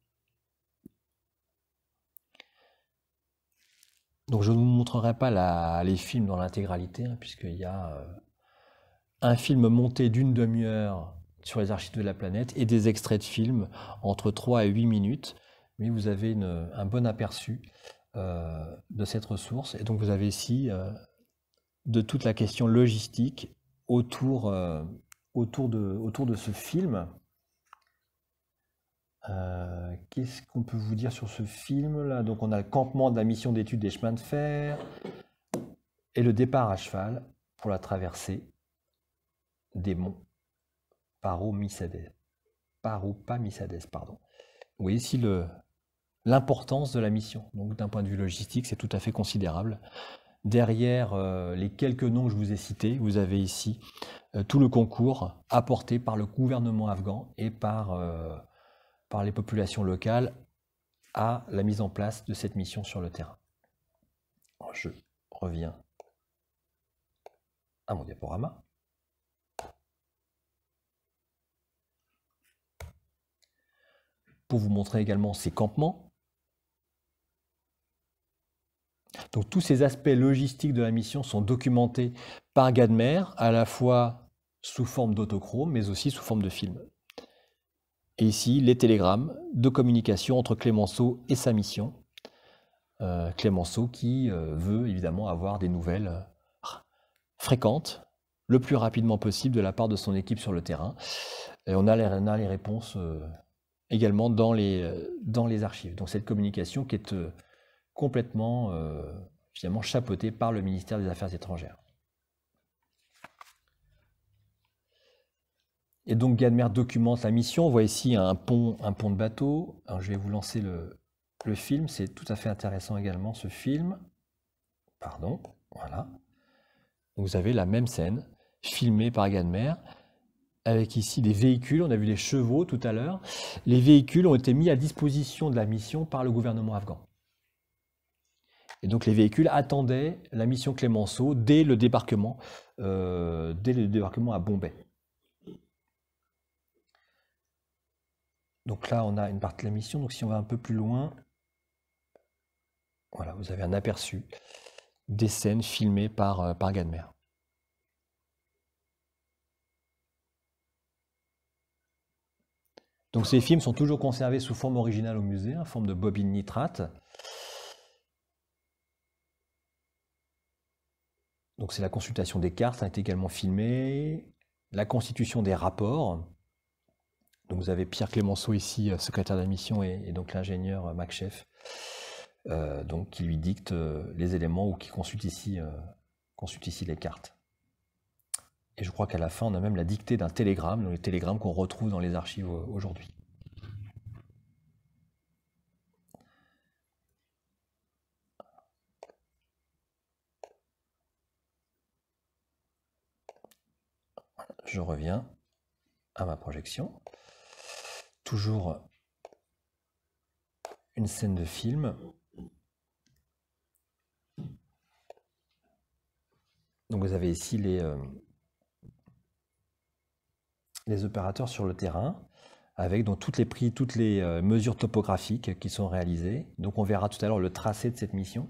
Donc je ne vous montrerai pas les films dans l'intégralité, hein, puisqu'il y a euh, un film monté d'une demi-heure sur les archives de la planète et des extraits de films entre 3 et 8 minutes. Mais vous avez un bon aperçu euh, de cette ressource. Et donc vous avez ici euh, de toute la question logistique autour, autour, de, ce film. Euh, qu'est-ce qu'on peut vous dire sur ce film-là? Donc, on a le campement de la mission d'étude des chemins de fer et le départ à cheval pour la traversée des monts Paro-Pas-Misades, pardon. Vous voyez ici l'importance de la mission. Donc, d'un point de vue logistique, c'est tout à fait considérable. Derrière euh, les quelques noms que je vous ai cités, vous avez ici euh, tout le concours apporté par le gouvernement afghan et par par les populations locales à la mise en place de cette mission sur le terrain. Je reviens à mon diaporama. Pour vous montrer également ces campements. Donc tous ces aspects logistiques de la mission sont documentés par Gadmer, à la fois sous forme d'autochrome, mais aussi sous forme de film. Et ici, les télégrammes de communication entre Clémenceau et sa mission. Euh, Clémenceau qui euh, veut évidemment avoir des nouvelles euh, fréquentes, le plus rapidement possible de la part de son équipe sur le terrain. Et on a les, réponses également dans les, dans les archives. Donc cette communication qui est complètement finalement chapeautée par le ministère des Affaires étrangères. Et donc Gadmer documente la mission. On voit ici un pont, un pont de bateau. Je vais vous lancer le, film. C'est tout à fait intéressant également ce film. Pardon, voilà. vous avez la même scène filmée par Gadmer avec ici des véhicules. On a vu les chevaux tout à l'heure. Les véhicules ont été mis à disposition de la mission par le gouvernement afghan. Et donc les véhicules attendaient la mission Clémenceau dès le débarquement, euh, à Bombay. Donc là, on a une partie de la mission. Donc si on va un peu plus loin, voilà, vous avez un aperçu des scènes filmées par, euh, par Gadmer. Donc ces films sont toujours conservés sous forme originale au musée, en forme de bobine nitrate. Donc c'est la consultation des cartes, ça a été également filmé, la constitution des rapports, donc vous avez Pierre Clémenceau ici, euh, secrétaire de la mission, et, donc l'ingénieur euh, Macchef, euh, donc qui lui dicte les éléments ou qui consulte ici les cartes. Et je crois qu'à la fin, on a même la dictée d'un télégramme, les télégrammes qu'on retrouve dans les archives aujourd'hui. Je reviens à ma projection toujours une scène de film. Donc vous avez ici les, euh, les opérateurs sur le terrain avec donc toutes les prix, toutes les euh, mesures topographiques qui sont réalisées. Donc on verra tout à l'heure le tracé de cette mission.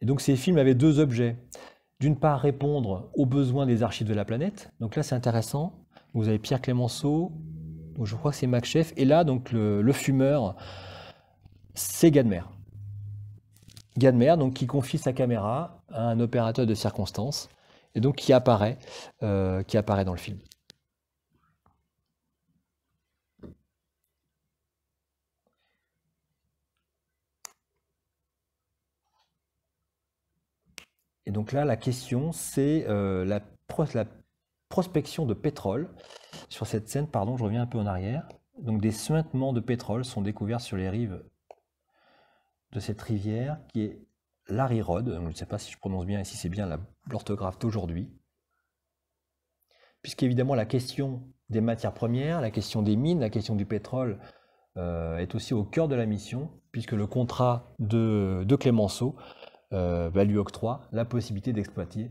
Et donc ces films avaient deux objets d'une part répondre aux besoins des archives de la planète. Donc là, c'est intéressant. Vous avez Pierre Clémenceau, je crois que c'est Mac Chef, et là, donc le, fumeur, c'est Gadmer. Gadmer, qui confie sa caméra à un opérateur de circonstance, et donc qui apparaît, euh, qui apparaît dans le film. Et donc là, la question, c'est euh, la, prospection de pétrole. Sur cette scène, pardon, je reviens un peu en arrière. Donc des suintements de pétrole sont découverts sur les rives de cette rivière qui est Larry Rod. Je ne sais pas si je prononce bien et si c'est bien l'orthographe d'aujourd'hui. Puisqu'évidemment, la question des matières premières, la question des mines, la question du pétrole euh, est aussi au cœur de la mission, puisque le contrat de, de Clémenceau euh, bah, lui octroie la possibilité d'exploiter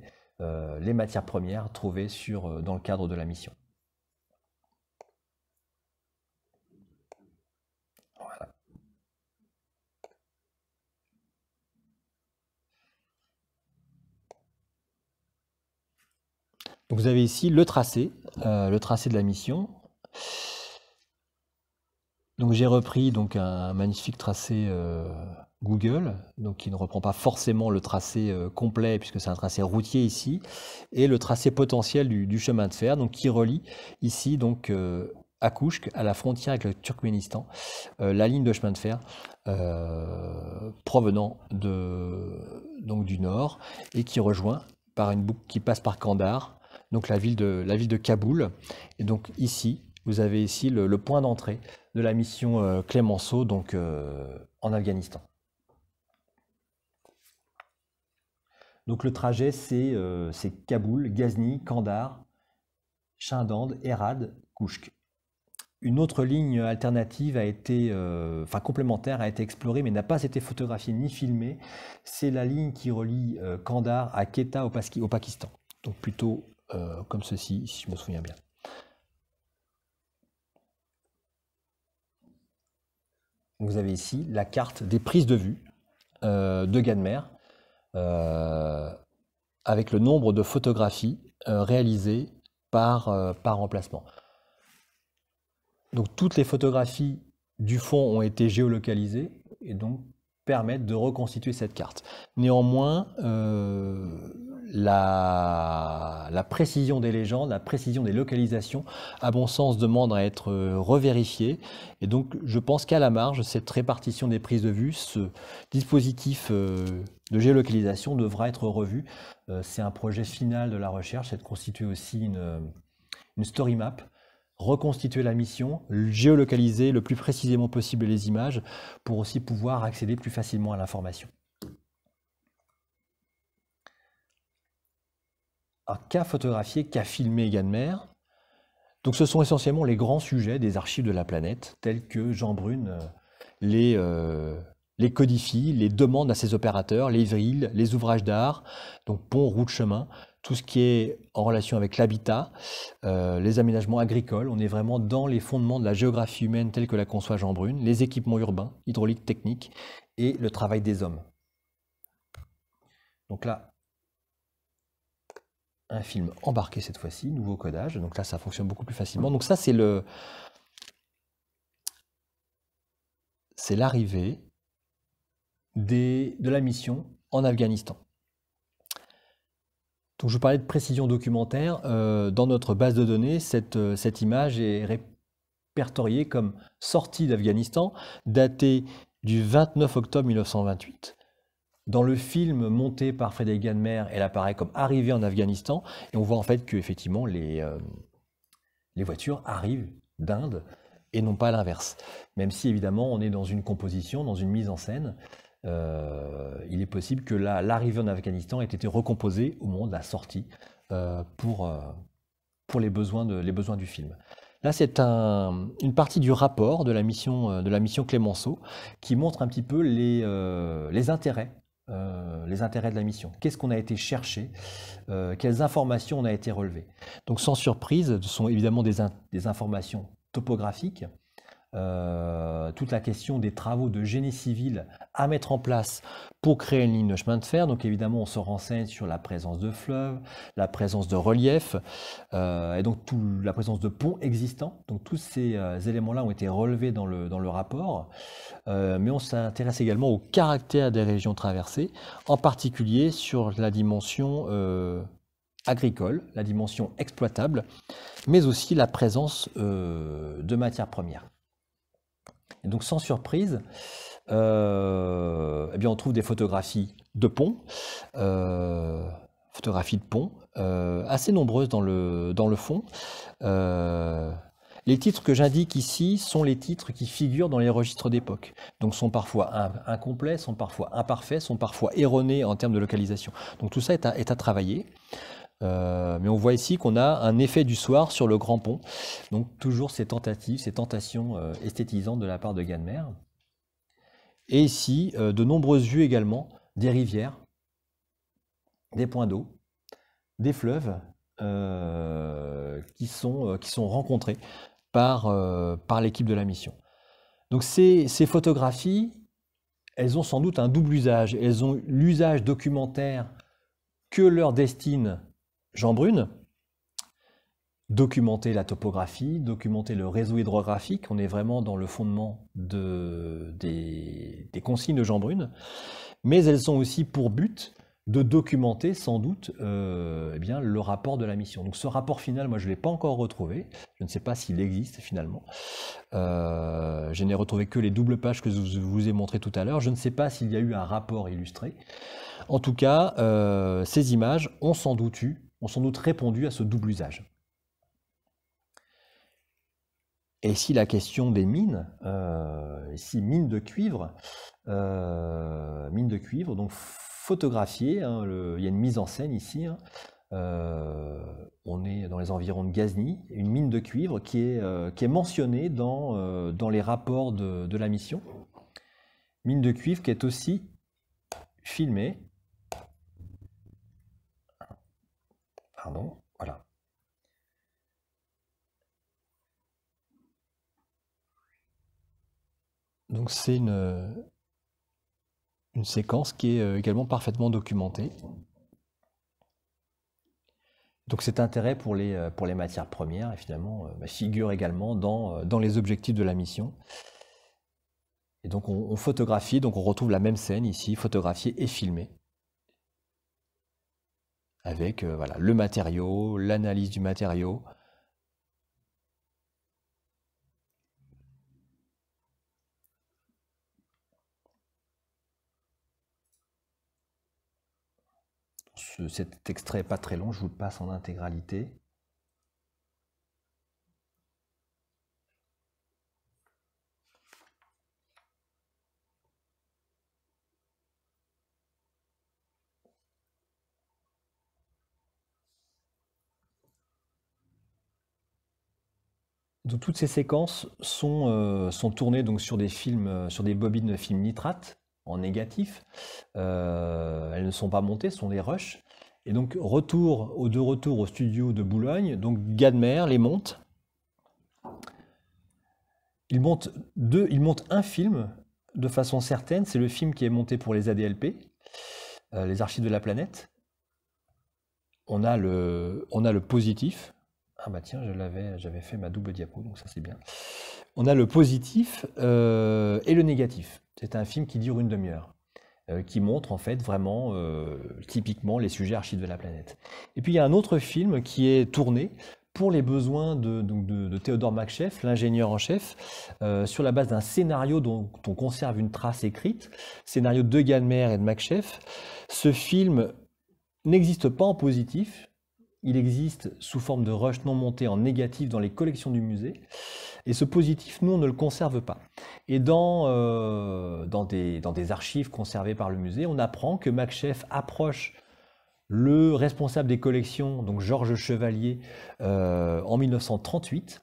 les matières premières trouvées dans le cadre de la mission. Vous avez ici le tracé, euh, le tracé de la mission. Donc j'ai repris donc un magnifique tracé euh, Google, donc qui ne reprend pas forcément le tracé euh, complet puisque c'est un tracé routier ici, et le tracé potentiel du, chemin de fer, donc qui relie ici donc à Kouchk, à la frontière avec le Turkménistan, la ligne de chemin de fer provenant de, donc, du nord et qui rejoint par une boucle qui passe par Kandar donc la ville de, Kaboul. Et donc ici, vous avez ici le, point d'entrée de la mission euh, Clémenceau donc, euh, en Afghanistan. Donc le trajet, euh, c'est Kaboul, Ghazni, Kandar, Chindand, Herad, Kouchk. Une autre ligne alternative a été, enfin complémentaire, a été explorée mais n'a pas été photographiée ni filmée. C'est la ligne qui relie Kandar à Quetta au, au Pakistan. Donc plutôt euh, comme ceci, si je me souviens bien. Vous avez ici la carte des prises de vue euh, de Ganmer euh, avec le nombre de photographies réalisées par, par emplacement. Donc toutes les photographies du fond ont été géolocalisées et donc permettent de reconstituer cette carte. Néanmoins, la, précision des légendes, la précision des localisations, à bon sens, demande à être euh, revérifiée. Et donc, je pense qu'à la marge, cette répartition des prises de vue, ce dispositif euh, de géolocalisation devra être revu. Euh, c'est un projet final de la recherche, c'est de constituer aussi une, une story map reconstituer la mission, géolocaliser le plus précisément possible les images pour aussi pouvoir accéder plus facilement à l'information. Qu'a photographié, qu'a filmé Ganmer Donc ce sont essentiellement les grands sujets des archives de la planète, tels que Jean Brune euh, les, euh, les codifie, les demande à ses opérateurs, les villes, les ouvrages d'art, donc ponts, routes, chemins, tout ce qui est en relation avec l'habitat, euh, les aménagements agricoles. On est vraiment dans les fondements de la géographie humaine telle que la conçoit Jean Brune, les équipements urbains, hydrauliques, techniques et le travail des hommes. Donc là, un film embarqué cette fois-ci, nouveau codage. Donc là, ça fonctionne beaucoup plus facilement. Donc ça, c'est le, c'est l'arrivée de la mission en Afghanistan. Donc je vous parlais de précision documentaire. Euh, dans notre base de données, euh, cette image est répertoriée comme sortie d'Afghanistan, datée du 29 octobre 1928. Dans le film monté par Frédéric Ganmer, elle apparaît comme arrivée en Afghanistan, et on voit en fait que effectivement les, euh, les voitures arrivent d'Inde et non pas l'inverse. Même si évidemment on est dans une composition, dans une mise en scène, euh, il est possible que l'arrivée en Afghanistan ait été recomposée au moment de la sortie euh, pour, pour les, besoins de, les besoins du film. Là, c'est un, une partie du rapport de la mission, de la mission Clémenceau qui montre un petit peu les, les intérêts euh, les intérêts de la mission. Qu'est-ce qu'on a été chercher euh, Quelles informations on a été relevées Donc sans surprise, ce sont évidemment des, des informations topographiques, euh, toute la question des travaux de génie civil à mettre en place pour créer une ligne de chemin de fer. Donc évidemment, on se renseigne sur la présence de fleuves, la présence de relief, euh, et donc la présence de ponts existants. Donc tous ces euh, éléments-là ont été relevés dans le, dans le rapport. mais on s'intéresse également au caractère des régions traversées, en particulier sur la dimension agricole, la dimension exploitable, mais aussi la présence de matières premières. Donc sans surprise, euh, eh on trouve des photographies de ponts, euh, photographies de ponts, euh, assez nombreuses dans le fond. les titres que j'indique ici sont les titres qui figurent dans les registres d'époque. Donc sont parfois incomplets, sont parfois imparfaits, sont parfois erronés en termes de localisation. Donc tout ça est à travailler. Euh, mais on voit ici qu'on a un effet du soir sur le grand pont. Donc toujours ces tentatives, ces tentations euh, esthétisantes de la part de Ganmer. Et ici, euh, de nombreuses vues également des rivières, des points d'eau, des fleuves qui, sont, qui sont rencontrés par, par l'équipe de la mission. Donc ces, ces photographies, elles ont sans doute un double usage. Elles ont l'usage documentaire que leur destine Jean Brune, documenter la topographie, documenter le réseau hydrographique. On est vraiment dans le fondement de, des, consignes de Jean Brune. Mais elles ont aussi pour but de documenter sans doute euh, eh le rapport de la mission. Donc ce rapport final, moi je ne l'ai pas encore retrouvé. Je ne sais pas s'il existe finalement. Euh, je n'ai retrouvé que les doubles pages que je vous ai montrées tout à l'heure. Je ne sais pas s'il y a eu un rapport illustré. En tout cas, euh, ces images ont sans doute eu, ont sans doute répondu à ce double usage. Et si la question des mines, euh, ici mine de cuivre, euh, mine de cuivre, donc photographiée, hein, il y a une mise en scène ici, hein, euh, on est dans les environs de Gazny, une mine de cuivre qui est, est mentionnée dans, les rapports de la mission. Mine de cuivre qui est aussi filmée. Voilà. Donc c'est une, séquence qui est euh, également parfaitement documentée. Donc cet intérêt pour les, euh, matières premières, euh, bah, figure également dans, dans les objectifs de la mission. Et donc on, photographie, donc on retrouve la même scène ici, photographiée et filmée. Avec voilà, le matériau, l'analyse du matériau, cet extrait n'est pas très long, je vous le passe en intégralité. Toutes ces séquences sont, euh, tournées sur des films, euh, sur des bobines de films nitrate en négatif. Euh, elles ne sont pas montées, ce sont des rushs. Et donc, retour, au, de retour au studio de Boulogne, donc Gadmer les monte. Il monte, deux, il monte un film de façon certaine, c'est le film qui est monté pour les ADLP, les archives de la planète. On a le positif. Ah bah tiens, je l'avais, j'avais fait ma double diapo, donc ça c'est bien. On a le positif euh, et le négatif. C'est un film qui dure une demi-heure, euh, qui montre en fait vraiment euh, typiquement les sujets archives de la planète. Et puis il y a un autre film qui est tourné pour les besoins de, Théodore Macchef, l'ingénieur en chef, sur la base d'un scénario dont on conserve une trace écrite, scénario de Ganmer et de Macchef. Ce film n'existe pas en positif, il existe sous forme de rush non monté en négatif dans les collections du musée. Et ce positif, nous, on ne le conserve pas. Et dans, euh, des, archives conservées par le musée, on apprend que Macchef approche le responsable des collections, donc Georges Chevalier, euh, en 1938,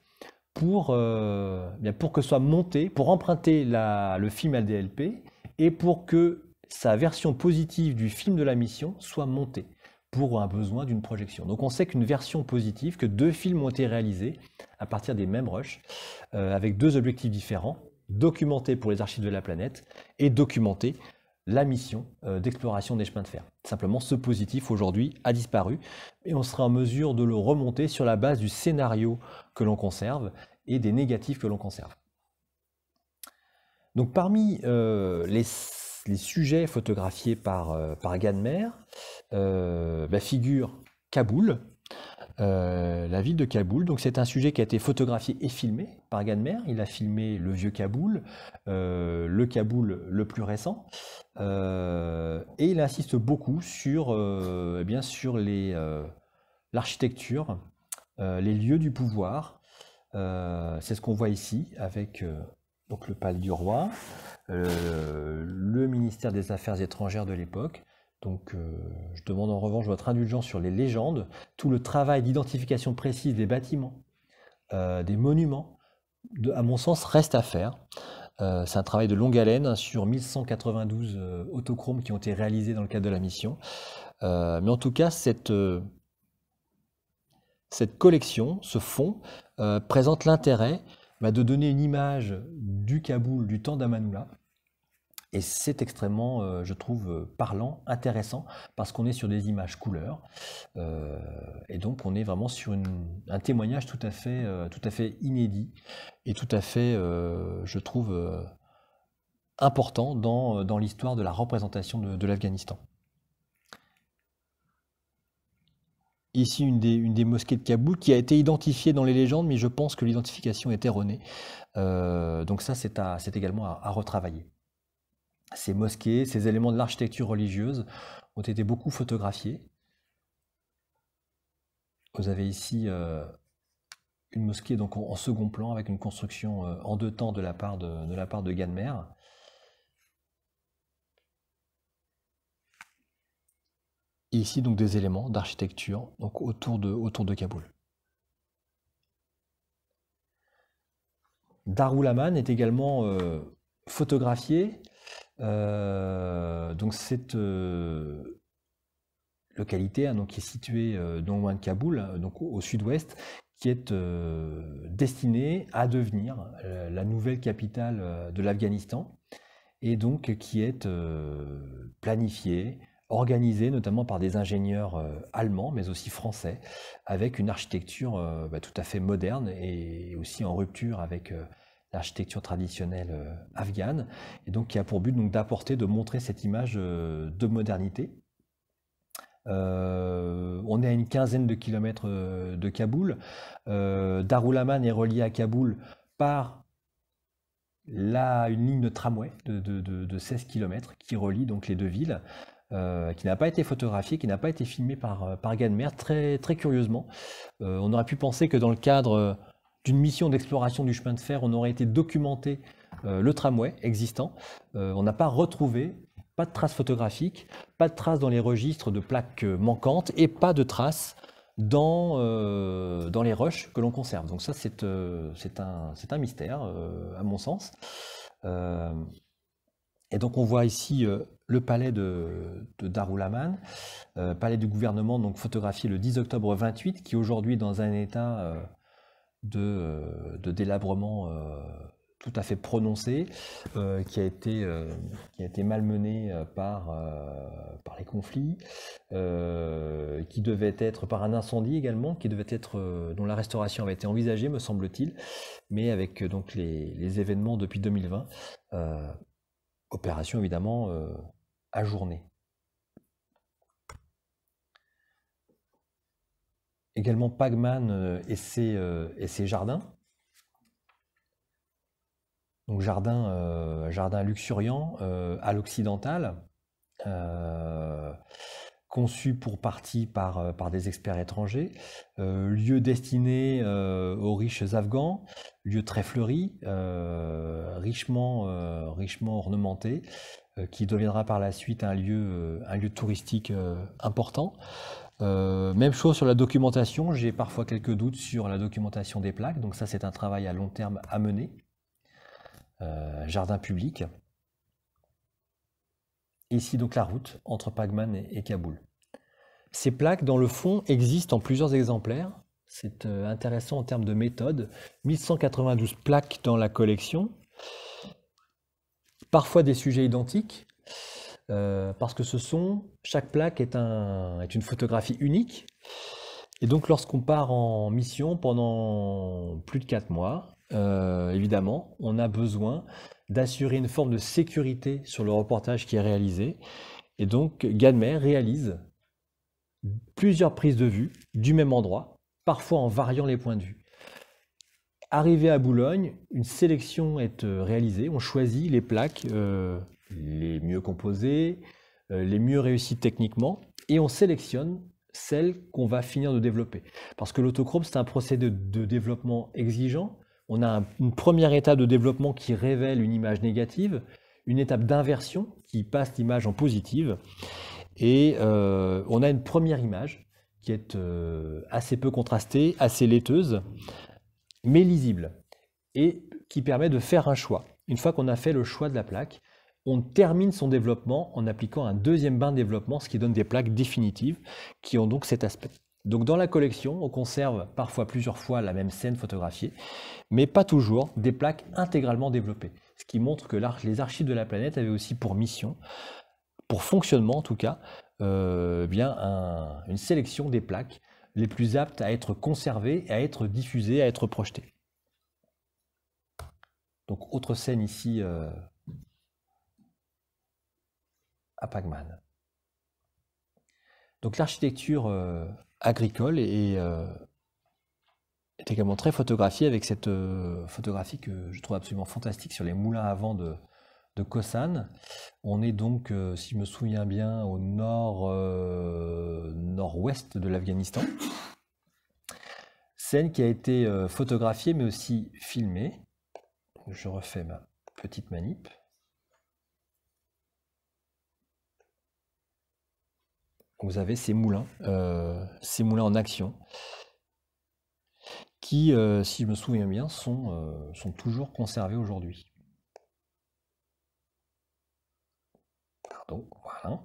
pour, euh, bien pour que soit monté, pour emprunter le film LDLP et pour que sa version positive du film de la mission soit montée pour un besoin d'une projection. Donc on sait qu'une version positive, que deux films ont été réalisés à partir des mêmes rushs, euh, avec deux objectifs différents, documentés pour les archives de la planète et documentés la mission euh, d'exploration des chemins de fer. Simplement, ce positif aujourd'hui a disparu et on sera en mesure de le remonter sur la base du scénario que l'on conserve et des négatifs que l'on conserve. Donc parmi euh, les sujets photographiés par, euh, bah, figurent Kaboul, euh, la ville de Kaboul. Donc c'est un sujet qui a été photographié et filmé par Ganmer. Il a filmé le vieux Kaboul, le Kaboul le plus récent, et il insiste beaucoup sur, eh bien, sur l'architecture, les lieux du pouvoir. c'est ce qu'on voit ici avec le palais du roi, euh, le ministère des Affaires étrangères de l'époque. Donc euh, je demande en revanche votre indulgence sur les légendes, tout le travail d'identification précise des bâtiments, euh, des monuments, à mon sens, reste à faire. c'est un travail de longue haleine sur 1192 autochromes qui ont été réalisés dans le cadre de la mission. mais en tout cas, cette, collection, ce fond, euh, présente l'intérêt bah, de donner une image du Kaboul du temps d'Amanoula. Et c'est extrêmement, euh, je trouve, parlant, intéressant, parce qu'on est sur des images couleurs. et donc, on est vraiment sur un témoignage tout à, fait, tout à fait inédit et tout à fait, je trouve, important dans, l'histoire de la représentation de l'Afghanistan. ici une des, mosquées de Kaboul qui a été identifiée dans les légendes, mais je pense que l'identification est erronée. Euh, donc ça, c'est également à, retravailler. Ces mosquées, ces éléments de l'architecture religieuse ont été beaucoup photographiés. Vous avez ici euh, une mosquée donc en, second plan avec une construction euh, en deux temps de la part de, de Ganmer. Et ici, donc, des éléments d'architecture autour, de, autour de Kaboul. Darul est également euh, photographié. Euh, donc cette euh, localité hein, donc, qui est située non loin de Kaboul, donc au, sud-ouest, qui est destinée à devenir la nouvelle capitale de l'Afghanistan et donc qui est planifiée, organisé notamment par des ingénieurs euh, allemands, mais aussi français, avec une architecture euh, bah, tout à fait moderne et aussi en rupture avec euh, l'architecture traditionnelle afghane, et donc qui a pour but d'apporter, de montrer cette image de modernité. on est à une quinzaine de kilomètres de Kaboul. Darulaman est relié à Kaboul par une ligne de tramway de, 16 km qui relie donc les deux villes. Euh, qui n'a pas été photographié, qui n'a pas été filmé par, euh, par Ganmer, très, très curieusement. Euh, on aurait pu penser que dans le cadre d'une mission d'exploration du chemin de fer, on aurait été documenté le tramway existant. on n'a pas retrouvé, pas de traces photographiques, pas de traces dans les registres de plaques manquantes et pas de traces dans, les rushs que l'on conserve. Donc ça, c'est un, mystère, à mon sens. Et donc on voit ici euh, le palais de, Darulaman, euh, palais du gouvernement, donc photographié le 10 octobre 28, qui aujourd'hui est dans un état euh, de, délabrement tout à fait prononcé, qui, a été, qui a été malmené par, les conflits, qui devait être par un incendie également, qui devait être, dont la restauration avait été envisagée, me semble-t-il, mais avec donc les, les, événements depuis 2020, Opération évidemment euh, ajournée. Également Pagman euh, et, ses, euh, et, ses, jardins. Donc jardin, jardin luxuriant à l'occidental, conçu pour partie par, par des experts étrangers, lieu destiné aux riches afghans, lieu très fleuri, euh, richement, euh, richement ornementé, euh, qui deviendra par la suite un lieu, un lieu touristique important. Même chose sur la documentation, j'ai parfois quelques doutes sur la documentation des plaques, donc ça c'est un travail à long terme à mener. jardin public. Ici donc la route entre Pagman et Kaboul. Ces plaques dans le fond existent en plusieurs exemplaires, c'est euh, intéressant en termes de méthode. 1192 plaques dans la collection. Parfois des sujets identiques, euh, parce que ce sont, chaque plaque est, est une photographie unique. Et donc lorsqu'on part en mission pendant plus de 4 mois, euh, évidemment, on a besoin d'assurer une forme de sécurité sur le reportage qui est réalisé. Et donc Ganmer réalise plusieurs prises de vue du même endroit parfois en variant les points de vue. Arrivé à Boulogne, une sélection est euh, réalisée. On choisit les plaques les mieux composées, euh, les mieux réussies techniquement, et on sélectionne celles qu'on va finir de développer. Parce que l'autochrome, c'est un procédé de, développement exigeant. On a une première étape de développement qui révèle une image négative, une étape d'inversion qui passe l'image en positive, et on a une première image qui est euh, assez peu contrastée, assez laiteuse, mais lisible, et qui permet de faire un choix. Une fois qu'on a fait le choix de la plaque, on termine son développement en appliquant un deuxième bain de développement, ce qui donne des plaques définitives, qui ont donc cet aspect. Donc dans la collection, on conserve parfois plusieurs fois la même scène photographiée, mais pas toujours des plaques intégralement développées. Ce qui montre que les archives de la planète avaient aussi pour mission, pour fonctionnement en tout cas, euh, bien une sélection des plaques les plus aptes à être conservées, à être diffusées, à être projetées. Donc autre scène ici euh, à Pagman. Donc l'architecture euh, agricole est, euh, est, également très photographiée avec cette euh, photographie que je trouve absolument fantastique sur les moulins à vent de, de. On est donc, si je me souviens bien, au nord nord-ouest de l'Afghanistan. Scène qui a été photographiée mais aussi filmée. Je refais ma petite manip. Vous avez ces moulins, euh, ces moulins en action, qui, euh, si je me souviens bien, sont, euh, toujours conservés aujourd'hui. Pardon, voilà.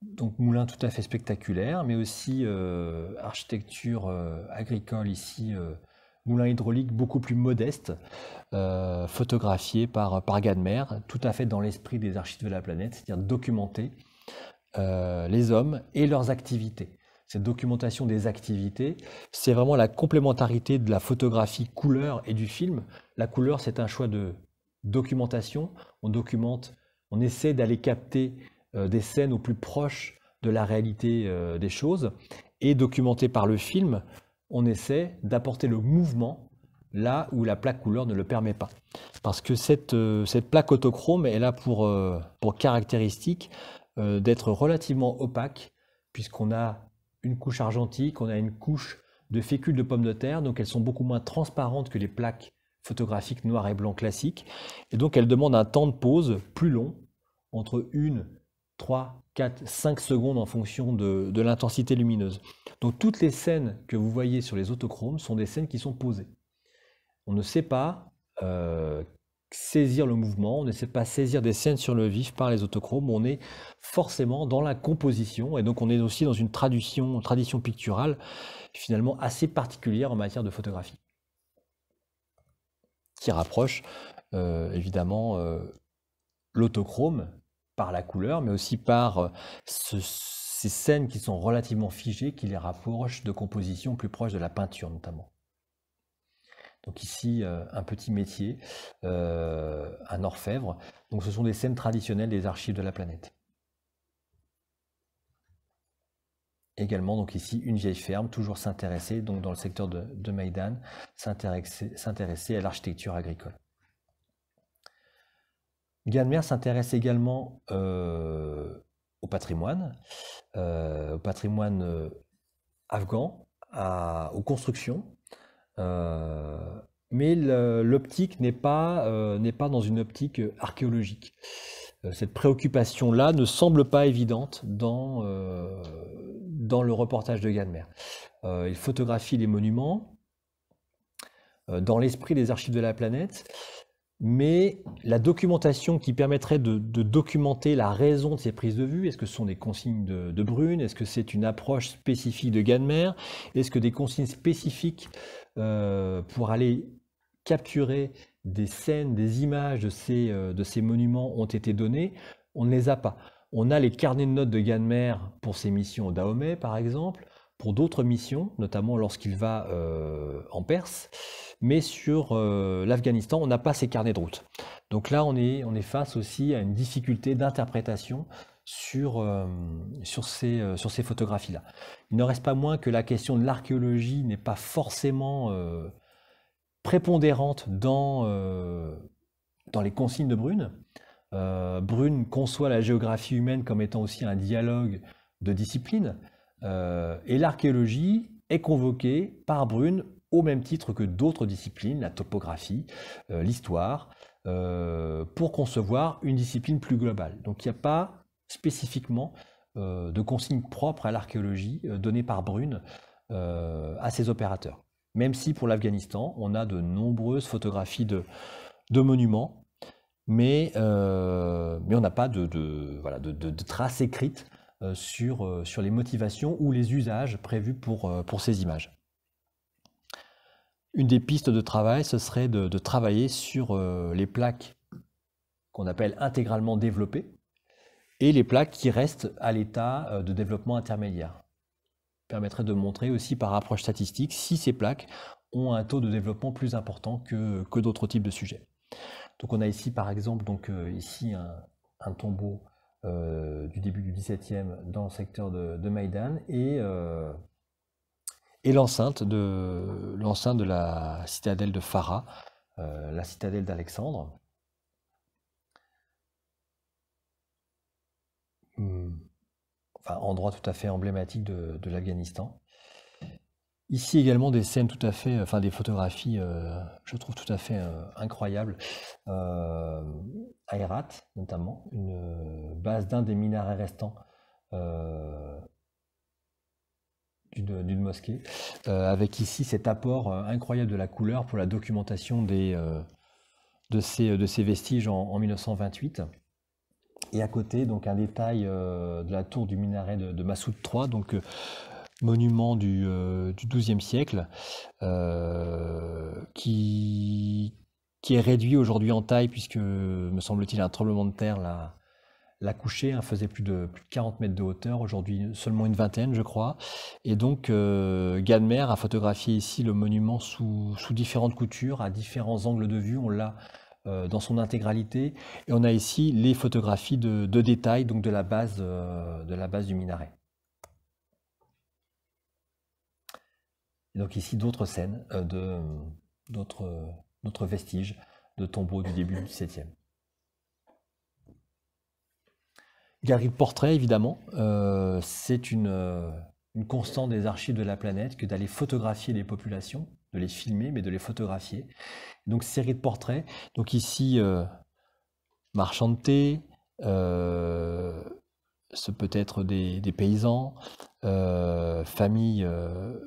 Donc moulin tout à fait spectaculaire, mais aussi architecture agricole ici, moulin hydraulique beaucoup plus modeste, photographié par, par Gadmer, tout à fait dans l'esprit des archives de la planète, c'est-à-dire documenté euh, les hommes et leurs activités. Cette documentation des activités, c'est vraiment la complémentarité de la photographie couleur et du film. La couleur, c'est un choix de documentation. On documente, on essaie d'aller capter euh, des scènes au plus proche de la réalité euh, des choses. Et documenté par le film, on essaie d'apporter le mouvement là où la plaque couleur ne le permet pas. Parce que cette, cette plaque autochrome, elle a pour, pour caractéristique euh, d'être relativement opaque, puisqu'on a une couche argentique, on a une couche de fécule de pommes de terre, donc elles sont beaucoup moins transparentes que les plaques photographiques noir et blanc classiques, et donc elles demandent un temps de pause plus long, entre 1, 3, 4, 5 secondes en fonction de, l'intensité lumineuse. Donc toutes les scènes que vous voyez sur les autochromes sont des scènes qui sont posées. On ne sait pas euh, saisir le mouvement, on n'essaie pas saisir des scènes sur le vif par les autochromes, on est forcément dans la composition, et donc on est aussi dans une tradition, tradition picturale finalement assez particulière en matière de photographie, qui rapproche euh, évidemment euh, l'autochrome par la couleur, mais aussi par euh, ces scènes qui sont relativement figées, qui les rapprochent de composition plus proche de la peinture notamment. Donc ici, euh, un petit métier, euh, un orfèvre. Donc ce sont des scènes traditionnelles des archives de la planète. Également, donc ici, une vieille ferme, toujours s'intéresser, donc dans le secteur de, Maïdan, s'intéresser à l'architecture agricole. Ganmer s'intéresse également euh, au patrimoine, au patrimoine afghan, aux constructions, mais l'optique n'est pas, euh, pas dans une optique archéologique. Euh, cette préoccupation-là ne semble pas évidente dans, dans le reportage de Ganmer. il photographie les monuments dans l'esprit des archives de la planète, mais la documentation qui permettrait de, documenter la raison de ces prises de vue, est-ce que ce sont des consignes de, Brune, est-ce que c'est une approche spécifique de Ganmer, est-ce que des consignes spécifiques euh, pour aller capturer des scènes, des images de ces, euh, de ces monuments ont été données, on ne les a pas. On a les carnets de notes de Ganmer pour ses missions au Dahomey, par exemple, pour d'autres missions, notamment lorsqu'il va euh, en Perse. Mais sur l'Afghanistan, on n'a pas ces carnets de route. Donc là, on est, on est face aussi à une difficulté d'interprétation sur, euh, sur ces, euh, sur ces photographies-là. Il ne reste pas moins que la question de l'archéologie n'est pas forcément prépondérante dans, dans les consignes de Brune. Brune conçoit la géographie humaine comme étant aussi un dialogue de disciplines, et l'archéologie est convoquée par Brune au même titre que d'autres disciplines, la topographie, euh, l'histoire, euh, pour concevoir une discipline plus globale. Donc il n'y a pas spécifiquement euh, de consignes propres à l'archéologie données par Brune à ses opérateurs. Même si pour l'Afghanistan, on a de nombreuses photographies de, monuments, mais, on n'a pas de, traces écrites sur, les motivations ou les usages prévus pour ces images. Une des pistes de travail, ce serait de, travailler sur les plaques qu'on appelle intégralement développées et les plaques qui restent à l'état de développement intermédiaire. Permettrait de montrer aussi par approche statistique si ces plaques ont un taux de développement plus important que, que d'autres types de sujets. Donc on a ici par exemple donc, euh, ici un, tombeau euh, du début du XVIIe dans le secteur de, Maïdan et, euh, et l'enceinte de, de la citadelle de Farah, la citadelle d'Alexandre. Enfin, endroit tout à fait emblématique de, l'Afghanistan. Ici également des scènes tout à fait, enfin des photographies, euh, je trouve tout à fait euh, incroyables. Euh, notamment, une base d'un des minarets restants d'une mosquée, avec ici cet apport incroyable de la couleur pour la documentation des, de, ces, vestiges en, 1928. Et à côté, donc un détail de la tour du minaret de, Massoud III, donc monument du, euh, XIIe siècle, euh, qui, qui est réduit aujourd'hui en taille, puisque, me semble-t-il, un tremblement de terre l'a, l'a couché, hein, faisait plus de, plus de 40 mètres de hauteur, aujourd'hui seulement une vingtaine, je crois. Et donc, euh, Gadmer a photographié ici le monument sous, sous, différentes coutures, à différents angles de vue. On l'a euh, dans son intégralité. Et on a ici les photographies de, de détail, donc de la base, de la base du minaret. Et donc ici d'autres scènes, euh, d'autres, vestiges de tombeaux du début du XVIIe. Galerie de portrait, évidemment, euh, c'est une, euh, une, constante des archives de la planète que d'aller photographier les populations, de les filmer, mais de les photographier. Donc série de portraits. Donc ici, de thé, ce peut être des, paysans, euh, familles, euh,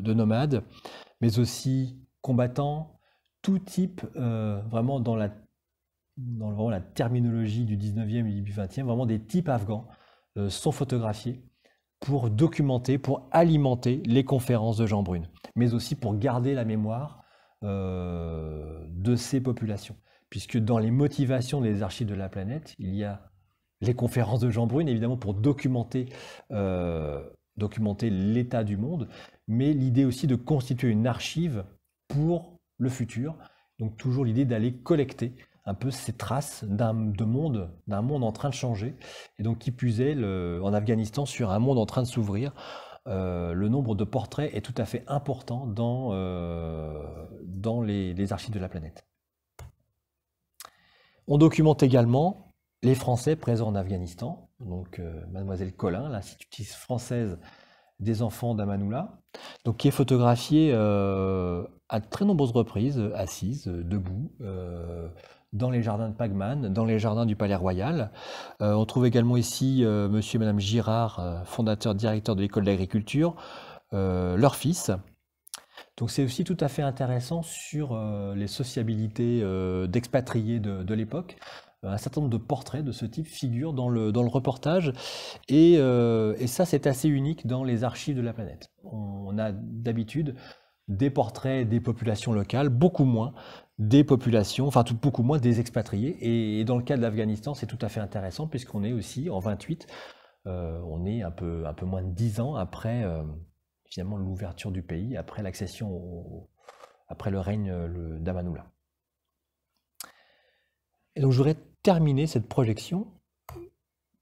de, nomades, mais aussi combattants, tout type, euh, vraiment dans la, dans la terminologie du 19e et du 20e, vraiment des types afghans sont photographiés pour documenter, pour alimenter les conférences de Jean Brune, mais aussi pour garder la mémoire de ces populations. Puisque dans les motivations des archives de la planète, il y a les conférences de Jean Brune, évidemment, pour documenter, euh, documenter l'état du monde, mais l'idée aussi de constituer une archive pour le futur. Donc toujours l'idée d'aller collecter un peu ces traces d'un monde, d'un monde en train de changer, et donc qui est, en Afghanistan, sur un monde en train de s'ouvrir. Euh, le nombre de portraits est tout à fait important dans, euh, dans les archives de la planète. On documente également les Français présents en Afghanistan, donc euh, Mademoiselle Collin, l'institutrice française des enfants d'Amanoula, qui est photographiée à très nombreuses reprises, assise, debout, dans les jardins de Pagman, dans les jardins du Palais Royal. on trouve également ici Monsieur et Madame Girard, fondateur, directeur de l'école d'agriculture, leur fils. Donc c'est aussi tout à fait intéressant sur les sociabilités d'expatriés de l'époque un certain nombre de portraits de ce type figurent dans le, dans le reportage. Et, euh, et ça, c'est assez unique dans les archives de la planète. On a d'habitude des portraits des populations locales, beaucoup moins des populations, enfin beaucoup moins des expatriés. Et, dans le cas de l'Afghanistan, c'est tout à fait intéressant puisqu'on est aussi en 28, euh, on est un peu, un peu moins de 10 ans après euh, finalement l'ouverture du pays, après l'accession, après le règne d'Amanoula. Et donc je voudrais terminer cette projection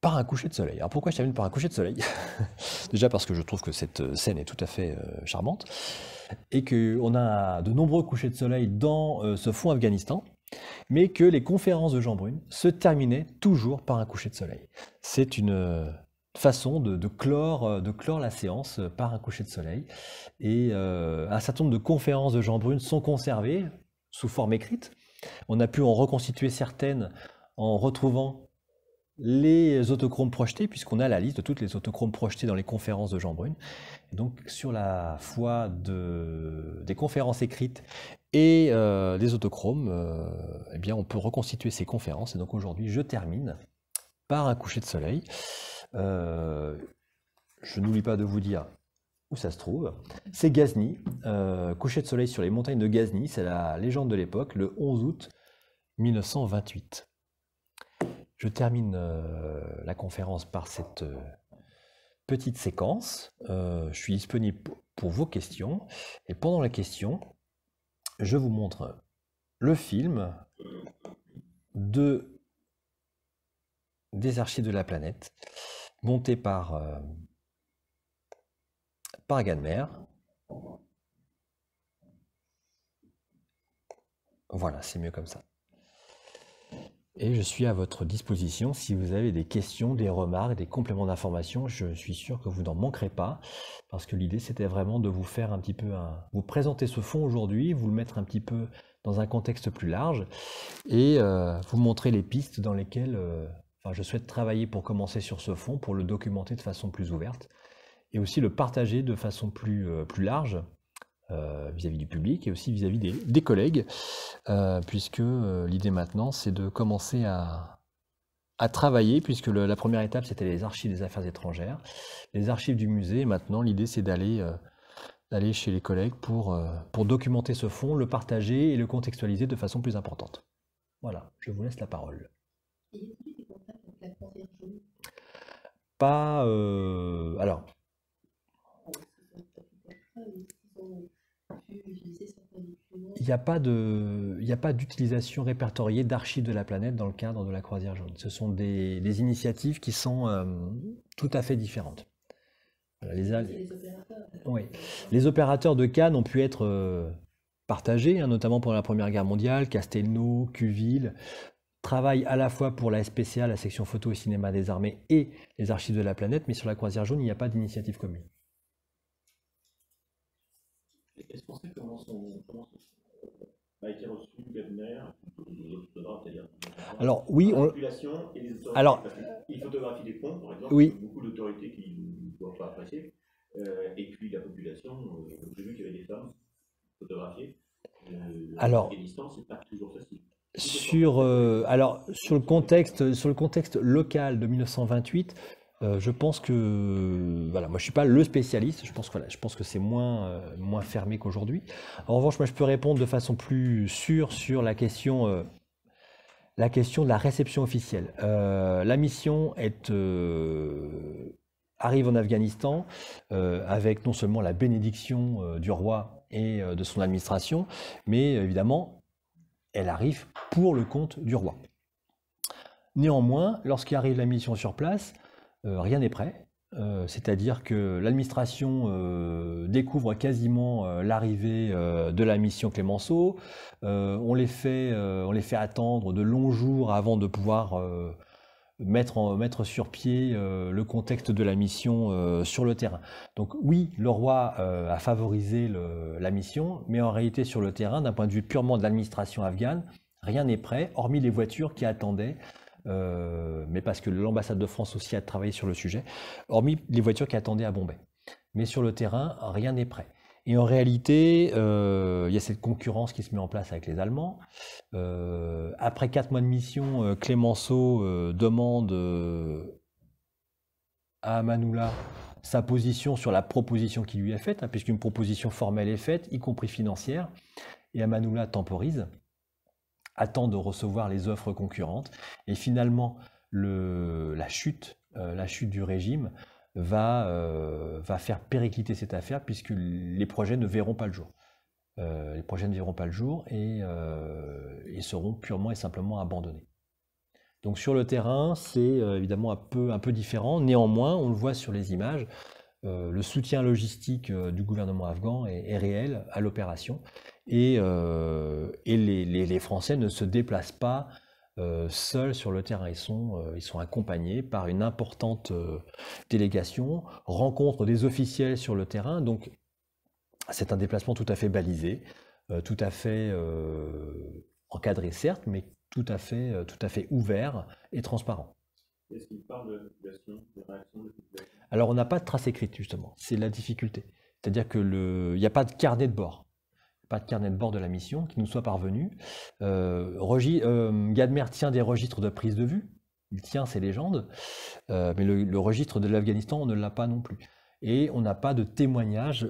par un coucher de soleil. Alors pourquoi je termine par un coucher de soleil Déjà parce que je trouve que cette scène est tout à fait euh, charmante et qu'on a de nombreux couchers de soleil dans euh, ce fond Afghanistan, mais que les conférences de Jean Brune se terminaient toujours par un coucher de soleil. C'est une euh, façon de, clore, de clore la séance par un coucher de soleil. Et un certain nombre de conférences de Jean Brune sont conservées sous forme écrite. On a pu en reconstituer certaines en retrouvant les autochromes projetés, puisqu'on a la liste de toutes les autochromes projetées dans les conférences de Jean Brune. donc sur la foi des conférences écrites et euh, des autochromes, euh, eh bien on peut reconstituer ces conférences. Et donc aujourd'hui, je termine par un coucher de soleil. Euh, je n'oublie pas de vous dire où ça se trouve. C'est Ghazni, coucher de soleil sur les montagnes de Ghazni, c'est la légende de l'époque, le 11 août 1928. Je termine euh, la conférence par cette petite séquence. je suis disponible pour vos questions. Et pendant la question, je vous montre le film de, des archives de la planète, monté par, euh, par Ganmer. Voilà, c'est mieux comme ça. Et je suis à votre disposition si vous avez des questions, des remarques, des compléments d'information. Je suis sûr que vous n'en manquerez pas, parce que l'idée c'était vraiment de vous faire un petit peu un... vous présenter ce fond aujourd'hui, vous le mettre un petit peu dans un contexte plus large, et euh, vous montrer les pistes dans lesquelles euh, enfin, je souhaite travailler pour commencer sur ce fond, pour le documenter de façon plus ouverte, et aussi le partager de façon plus, euh, plus large, euh, vis-à-vis du public et aussi vis-à-vis des, collègues, euh, puisque euh, l'idée maintenant, c'est de commencer à, travailler, puisque la première étape, c'était les archives des affaires étrangères, les archives du musée. maintenant, l'idée, c'est d'aller d'aller chez les collègues pour, pour documenter ce fond, le partager et le contextualiser de façon plus importante. Voilà, je vous laisse la parole. Pas... alors, il n'y a pas d'utilisation répertoriée d'archives de la planète dans le cadre de la croisière jaune. Ce sont des, initiatives qui sont euh, tout à fait différentes. les, opérateurs. de Cannes ont pu être euh, partagés, hein, notamment pendant la Première Guerre mondiale. Castelnau, Cuville travaillent à la fois pour la SPCA, la section photo et cinéma des armées, et les archives de la planète, mais sur la croisière jaune, il n'y a pas d'initiative commune. Est-ce qu'on sait comment, son, comment a été reçu c'est-à-dire Alors oui, on... Alors, il photographie des ponts, par exemple, oui. beaucoup d'autorités qui ne doivent pas apprécier, euh, et puis la population, euh, j'ai vu qu'il y avait des femmes photographiées. Euh, alors, c'est pas toujours facile. Sur, euh, alors, sur, le contexte, sur le contexte local de 1928, euh, je pense que voilà, moi je suis pas le spécialiste. Je pense que voilà, je pense que c'est moins euh, moins fermé qu'aujourd'hui. En revanche, moi je peux répondre de façon plus sûre sur la question euh, la question de la réception officielle. la mission est arrive en Afghanistan avec non seulement la bénédiction du roi et de son administration, mais évidemment elle arrive pour le compte du roi. Néanmoins, lorsqu'il arrive la mission sur place, rien n'est prêt. Euh, c'est-à-dire que l'administration euh, découvre quasiment l'arrivée de la mission Clémenceau. on, les fait, on les fait attendre de longs jours avant de pouvoir mettre, mettre sur pied le contexte de la mission sur le terrain. Donc oui, le roi a favorisé la mission, mais en réalité sur le terrain, d'un point de vue purement de l'administration afghane, rien n'est prêt, hormis les voitures qui attendaient euh, mais parce que l'ambassade de France aussi a travaillé sur le sujet, hormis les voitures qui attendaient à Bombay. Mais sur le terrain, rien n'est prêt. Et en réalité, euh, il y a cette concurrence qui se met en place avec les Allemands. Euh, après quatre mois de mission, Clémenceau demande à Amanoula sa position sur la proposition qui lui est faite, hein, puisqu'une proposition formelle est faite, y compris financière, et Amanoula temporise attend de recevoir les offres concurrentes. Et finalement, la, chute, euh, la chute du régime va, euh, va faire péricliter cette affaire puisque les projets ne verront pas le jour. Euh, les projets ne verront pas le jour et, seront purement et simplement abandonnés. Donc sur le terrain, c'est évidemment un peu, un peu différent. Néanmoins, on le voit sur les images, le soutien logistique du gouvernement afghan est réel à l'opération et, euh, les, Français ne se déplacent pas euh, seuls sur le terrain. Ils sont, euh, ils sont accompagnés par une importante délégation, rencontrent des officiels sur le terrain. Donc, c'est un déplacement tout à fait balisé, tout à fait encadré, certes, mais tout à fait, tout à fait ouvert et transparent. Est-ce qu'il parle de de réactions de Alors, on n'a pas de trace écrite, justement. C'est la difficulté. C'est-à-dire qu'il n'y a pas de carnet de bord pas de carnet de bord de la mission qui nous soit parvenu. Euh, euh, Gadmer tient des registres de prise de vue, il tient ses légendes, mais le, registre de l'Afghanistan, on ne l'a pas non plus. Et on n'a pas de témoignages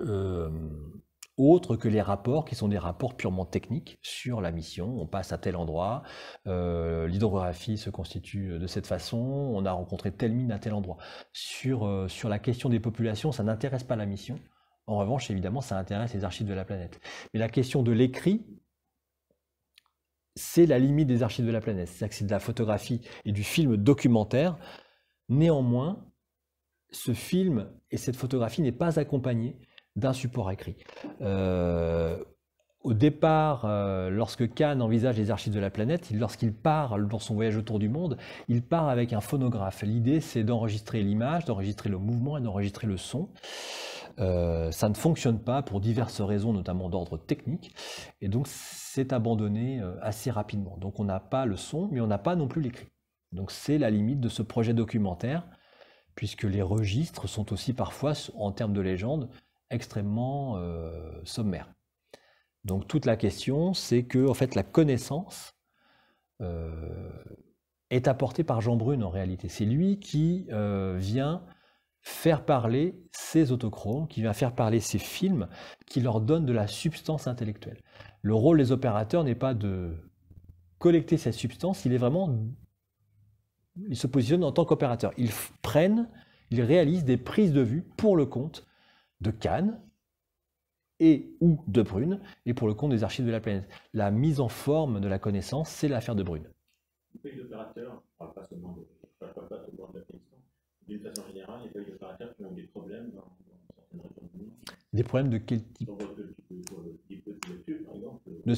autres que les rapports qui sont des rapports purement techniques sur la mission. On passe à tel endroit, euh, l'hydrographie se constitue de cette façon, on a rencontré telle mine à tel endroit. Sur, euh, sur la question des populations, ça n'intéresse pas la mission. En revanche, évidemment, ça intéresse les archives de la planète. Mais la question de l'écrit, c'est la limite des archives de la planète. C'est-à-dire que c'est de la photographie et du film documentaire. Néanmoins, ce film et cette photographie n'est pas accompagné d'un support écrit. Euh, au départ, euh, lorsque Kahn envisage les archives de la planète, lorsqu'il part dans son voyage autour du monde, il part avec un phonographe. L'idée, c'est d'enregistrer l'image, d'enregistrer le mouvement et d'enregistrer le son. Euh, ça ne fonctionne pas pour diverses raisons, notamment d'ordre technique, et donc c'est abandonné assez rapidement. Donc on n'a pas le son, mais on n'a pas non plus l'écrit. Donc c'est la limite de ce projet documentaire, puisque les registres sont aussi parfois, en termes de légende, extrêmement euh, sommaire. Donc toute la question, c'est que en fait la connaissance euh, est apportée par Jean Brune en réalité. C'est lui qui euh, vient faire parler ces autochromes, qui vient faire parler ces films, qui leur donnent de la substance intellectuelle. Le rôle des opérateurs n'est pas de collecter cette substance, il est vraiment, ils se positionnent en tant qu'opérateurs. Ils prennent, ils réalisent des prises de vue pour le compte de Cannes et ou de Brune, et pour le compte des archives de la planète. La mise en forme de la connaissance, c'est l'affaire de Brune. Les opérateurs, on ne parle pas seulement de, d'une façon générale, il y a pas des opérateurs qui ont des problèmes dans, certaines régions du monde. Des problèmes de quel type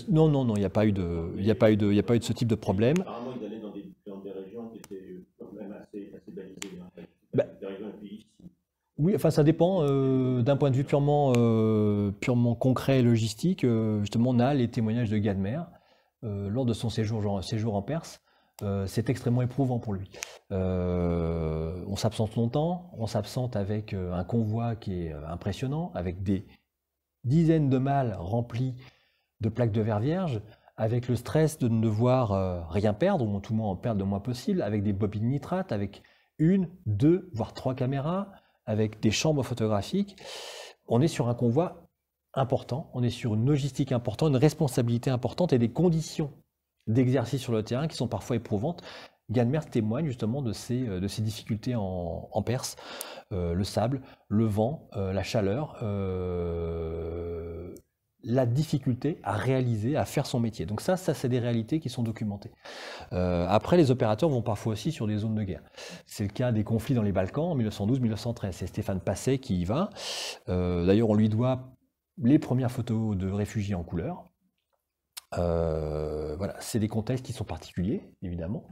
Non, non, non, il n'y a pas eu de, il a pas eu de, il n'y a pas eu de ce type de problème. Apparemment, ils allaient dans des, dans des régions qui étaient quand même assez, assez balisées. Hein. Bah, des régions oui, enfin ça dépend. Euh, d'un point de vue purement, euh, purement concret et logistique, euh, justement, on a les témoignages de Gadmer lors de son séjour, séjour en Perse. C'est extrêmement éprouvant pour lui. on s'absente longtemps, on s'absente avec un convoi qui est impressionnant, avec des dizaines de malles remplis de plaques de verre vierge, avec le stress de ne devoir rien perdre, ou tout le moins en perdre le moins possible, avec des bobines nitrates, avec une, deux, voire trois caméras, avec des chambres photographiques, on est sur un convoi important, on est sur une logistique importante, une responsabilité importante et des conditions d'exercice sur le terrain qui sont parfois éprouvantes. Ganmer témoigne justement de ces, euh, difficultés en, Perse, euh, le sable, le vent, euh, la chaleur, la difficulté à réaliser, à faire son métier. Donc ça, ça c'est des réalités qui sont documentées. Après, les opérateurs vont parfois aussi sur des zones de guerre. C'est le cas des conflits dans les Balkans en 1912-1913. C'est Stéphane Passet qui y va. D'ailleurs, on lui doit les premières photos de réfugiés en couleur. Euh, voilà, c'est des contextes qui sont particuliers, évidemment.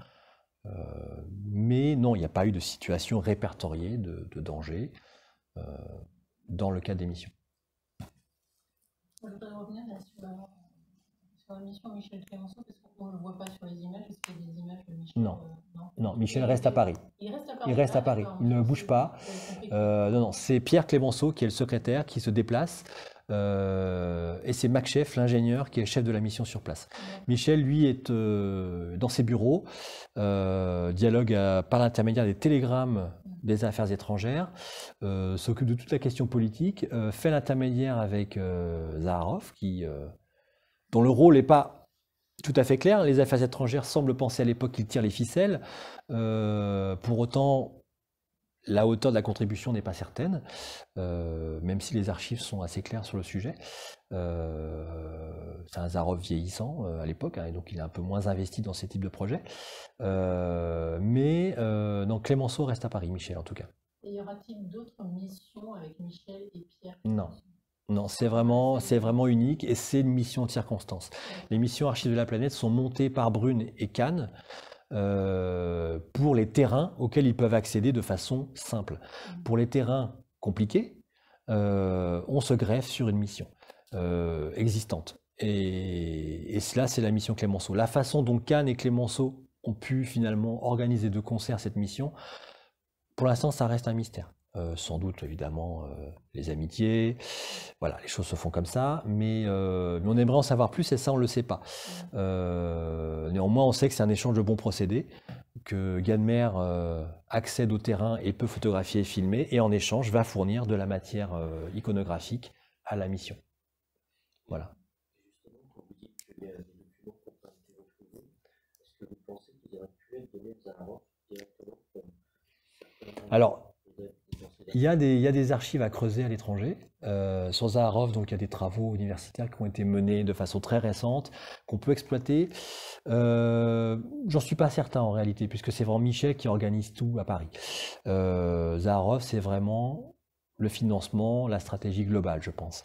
mais non, il n'y a pas eu de situation répertoriée de, de danger dans le cas des missions. Je voudrais revenir sur, sur, la mission Michel Clémenceau, parce qu'on ne le voit pas sur les images. Est-ce qu'il y a des images de Michel Non. Euh, non, non, Michel reste à Paris. Il reste à Paris. Il, reste à Paris. il ne bouge pas. Euh, non, non, c'est Pierre Clémenceau qui est le secrétaire qui se déplace. Euh, et c'est Mac Chef, l'ingénieur, qui est chef de la mission sur place. Michel, lui, est euh, dans ses bureaux, euh, dialogue par l'intermédiaire des télégrammes des affaires étrangères, s'occupe de toute la question politique, fait l'intermédiaire avec Zaharov, qui, dont le rôle n'est pas tout à fait clair. Les affaires étrangères semblent penser à l'époque qu'il tire les ficelles. pour autant, la hauteur de la contribution n'est pas certaine, euh, même si les archives sont assez claires sur le sujet. Euh, c'est un Zarov vieillissant euh, à l'époque, hein, et donc il est un peu moins investi dans ces types de projets. mais donc Clémenceau reste à Paris, Michel en tout cas. Et y aura-t-il d'autres missions avec Michel et Pierre? Non. Non, c'est vraiment, c'est vraiment unique et c'est une mission de circonstance. Les missions Archives de la planète sont montées par Brune et Cannes. Euh, pour les terrains auxquels ils peuvent accéder de façon simple. Mmh. Pour les terrains compliqués, euh, on se greffe sur une mission euh, existante. Et, cela, c'est la mission Clémenceau. La façon dont Cannes et Clémenceau ont pu finalement organiser de concert cette mission, pour l'instant, ça reste un mystère. Euh, sans doute évidemment euh, les amitiés, voilà, les choses se font comme ça, mais, euh, on aimerait en savoir plus et ça on ne le sait pas. néanmoins, on sait que c'est un échange de bons procédés que Ganmer accède au terrain et peut photographier et filmer, et en échange va fournir de la matière iconographique à la mission. Voilà. Alors, Il y, a des, archives à creuser à l'étranger. Euh, sur Zaharov, donc il y a des travaux universitaires qui ont été menés de façon très récente, qu'on peut exploiter. Euh, J'en suis pas certain en réalité, puisque c'est vraiment Michel qui organise tout à Paris. Euh, c'est vraiment le financement, la stratégie globale, je pense.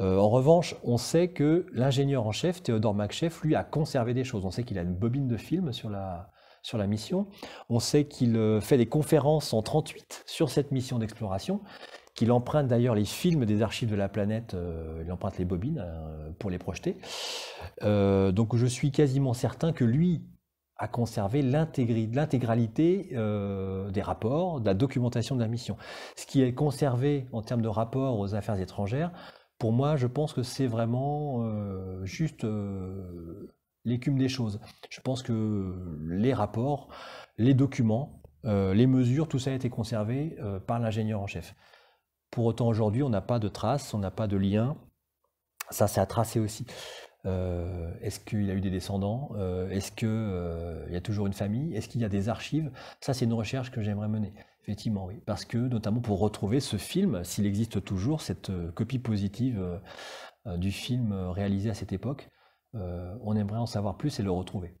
Euh, en revanche, on sait que l'ingénieur en chef, Théodore Makchef, lui, a conservé des choses. On sait qu'il a une bobine de film sur la, sur la mission. On sait qu'il euh, fait des conférences en 38 sur cette mission d'exploration, qu'il emprunte d'ailleurs les films des archives de la planète, euh, il emprunte les bobines euh, pour les projeter. Donc je suis quasiment certain que lui a conservé l'intégralité des rapports, de la documentation de la mission. Ce qui est conservé en termes de rapport aux affaires étrangères, pour moi, je pense que c'est vraiment juste l'écume des choses. Je pense que les rapports, les documents, euh, les mesures, tout ça a été conservé euh, par l'ingénieur en chef. Pour autant, aujourd'hui, on n'a pas de traces, on n'a pas de lien. Ça, c'est à tracer aussi. Euh, Est-ce qu'il a eu des descendants? Est-ce qu'il y a toujours une famille? Est-ce qu'il y a des archives? Ça, c'est une recherche que j'aimerais mener. Effectivement, oui. Parce que, notamment pour retrouver ce film, s'il existe toujours, cette copie positive du film réalisé à cette époque, euh, on aimerait en savoir plus et le retrouver.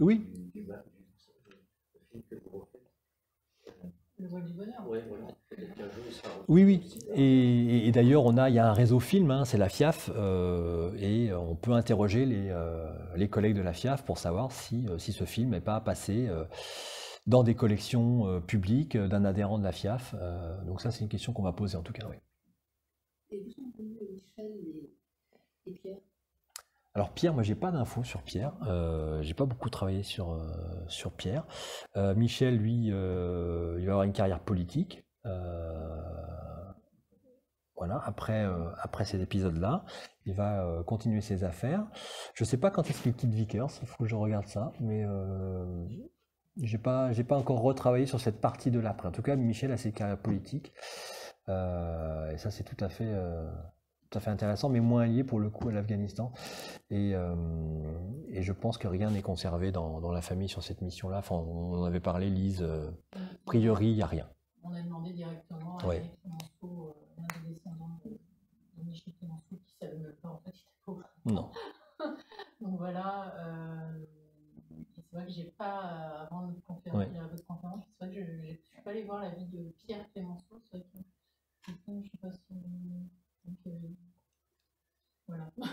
Oui. Oui, oui. Et, et d'ailleurs, on a, il y a un réseau film, hein, c'est la FIAF, euh, et on peut interroger les, euh, les collègues de la FIAF pour savoir si, euh, si ce film n'est pas passé euh, dans des collections euh, publiques euh, d'un adhérent de la FIAF. Euh, donc ça, c'est une question qu'on va poser en tout cas. Oui. Et vous Michel Pierre? Alors Pierre, moi j'ai pas d'infos sur Pierre. Euh, j'ai pas beaucoup travaillé sur, euh, sur Pierre. Euh, Michel, lui, il va avoir une carrière politique. Voilà, après, après ces épisodes-là, il va continuer ses affaires. Je sais pas quand est-ce qu'il quitte Vickers, il faut que je regarde ça, mais j'ai pas, j'ai pas encore retravaillé sur cette partie de l'après. En tout cas, Michel a ses carrières politiques. Et ça, c'est tout à fait, tout à fait intéressant, mais moins lié pour le coup à l'Afghanistan. Et, euh, et je pense que rien n'est conservé dans, dans la famille sur cette mission-là. Enfin, on en avait parlé, Lise. euh, a priori, il n'y a rien. On a demandé directement à Ouais. Euh, l'un des descendants de, de Michel Clemenceau, qui savait même pas en fait, il était courant. Non. Donc voilà, euh, c'est vrai que j'ai pas, euh, avant de conférence, Ouais. a votre conférence, c'est vrai que je ne suis pas allée voir la vie de Pierre Clémenceau, c'est vrai que je sais pas si. Euh.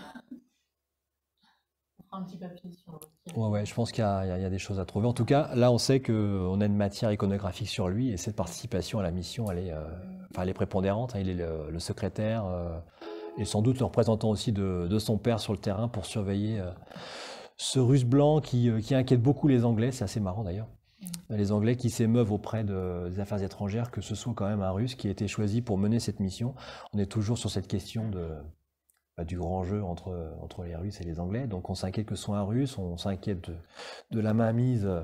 Ouais, je pense qu'il y, a- des choses à trouver. En tout cas, là, on sait qu'on a une matière iconographique sur lui et cette participation à la mission, elle est, euh, enfin, elle est prépondérante. hein. Il est le, secrétaire euh, et sans doute le représentant aussi de, son père sur le terrain pour surveiller ce russe blanc qui inquiète beaucoup les Anglais. C'est assez marrant d'ailleurs. Les Anglais qui s'émeuvent auprès de- des affaires étrangères, que ce soit quand même un Russe qui a été choisi pour mener cette mission. On est toujours sur cette question de, bah, du grand jeu entre, entre les Russes et les Anglais. Donc on s'inquiète que ce soit un Russe, on s'inquiète de, la mainmise euh,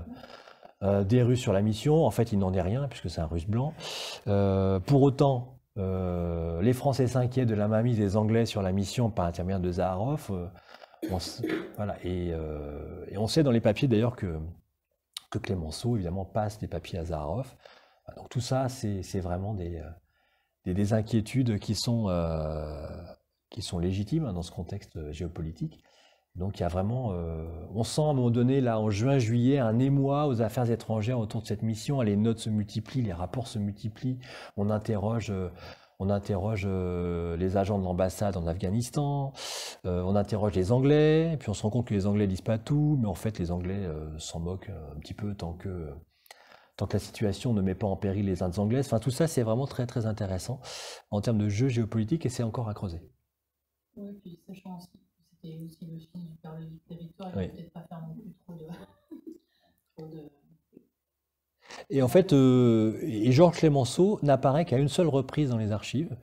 euh, des Russes sur la mission. En fait, il n'en est rien, puisque c'est un Russe blanc. Euh, pour autant, euh, les Français s'inquiètent de la mainmise des Anglais sur la mission par intermédiaire de Zaharov. Euh, voilà, euh, et on sait dans les papiers d'ailleurs que, que Clémenceau, évidemment, passe des papiers à Zaharov. Donc tout ça, c'est vraiment des, euh, des, des inquiétudes qui sont, euh, qui sont légitimes hein, dans ce contexte euh, géopolitique. Donc il y a vraiment, on sent à un moment donné, là, en juin-juillet, un émoi aux affaires étrangères autour de cette mission. Les notes se multiplient, les rapports se multiplient. On interroge, on interroge euh, les agents de l'ambassade en Afghanistan, euh, on interroge les Anglais, et puis on se rend compte que les Anglais disent pas tout, mais en fait les Anglais euh, s'en moquent un petit peu tant que, tant que la situation ne met pas en péril les Indes anglaises. Enfin tout ça c'est vraiment très très intéressant en termes de jeu géopolitique et c'est encore à creuser. Oui, puis sachant aussi que c'était aussi le film du père de la victoire, il Oui. ne peut-être pas faire non plus trop de. trop de... Et en fait, euh, Georges Clémenceau n'apparaît qu'à une seule reprise dans les archives.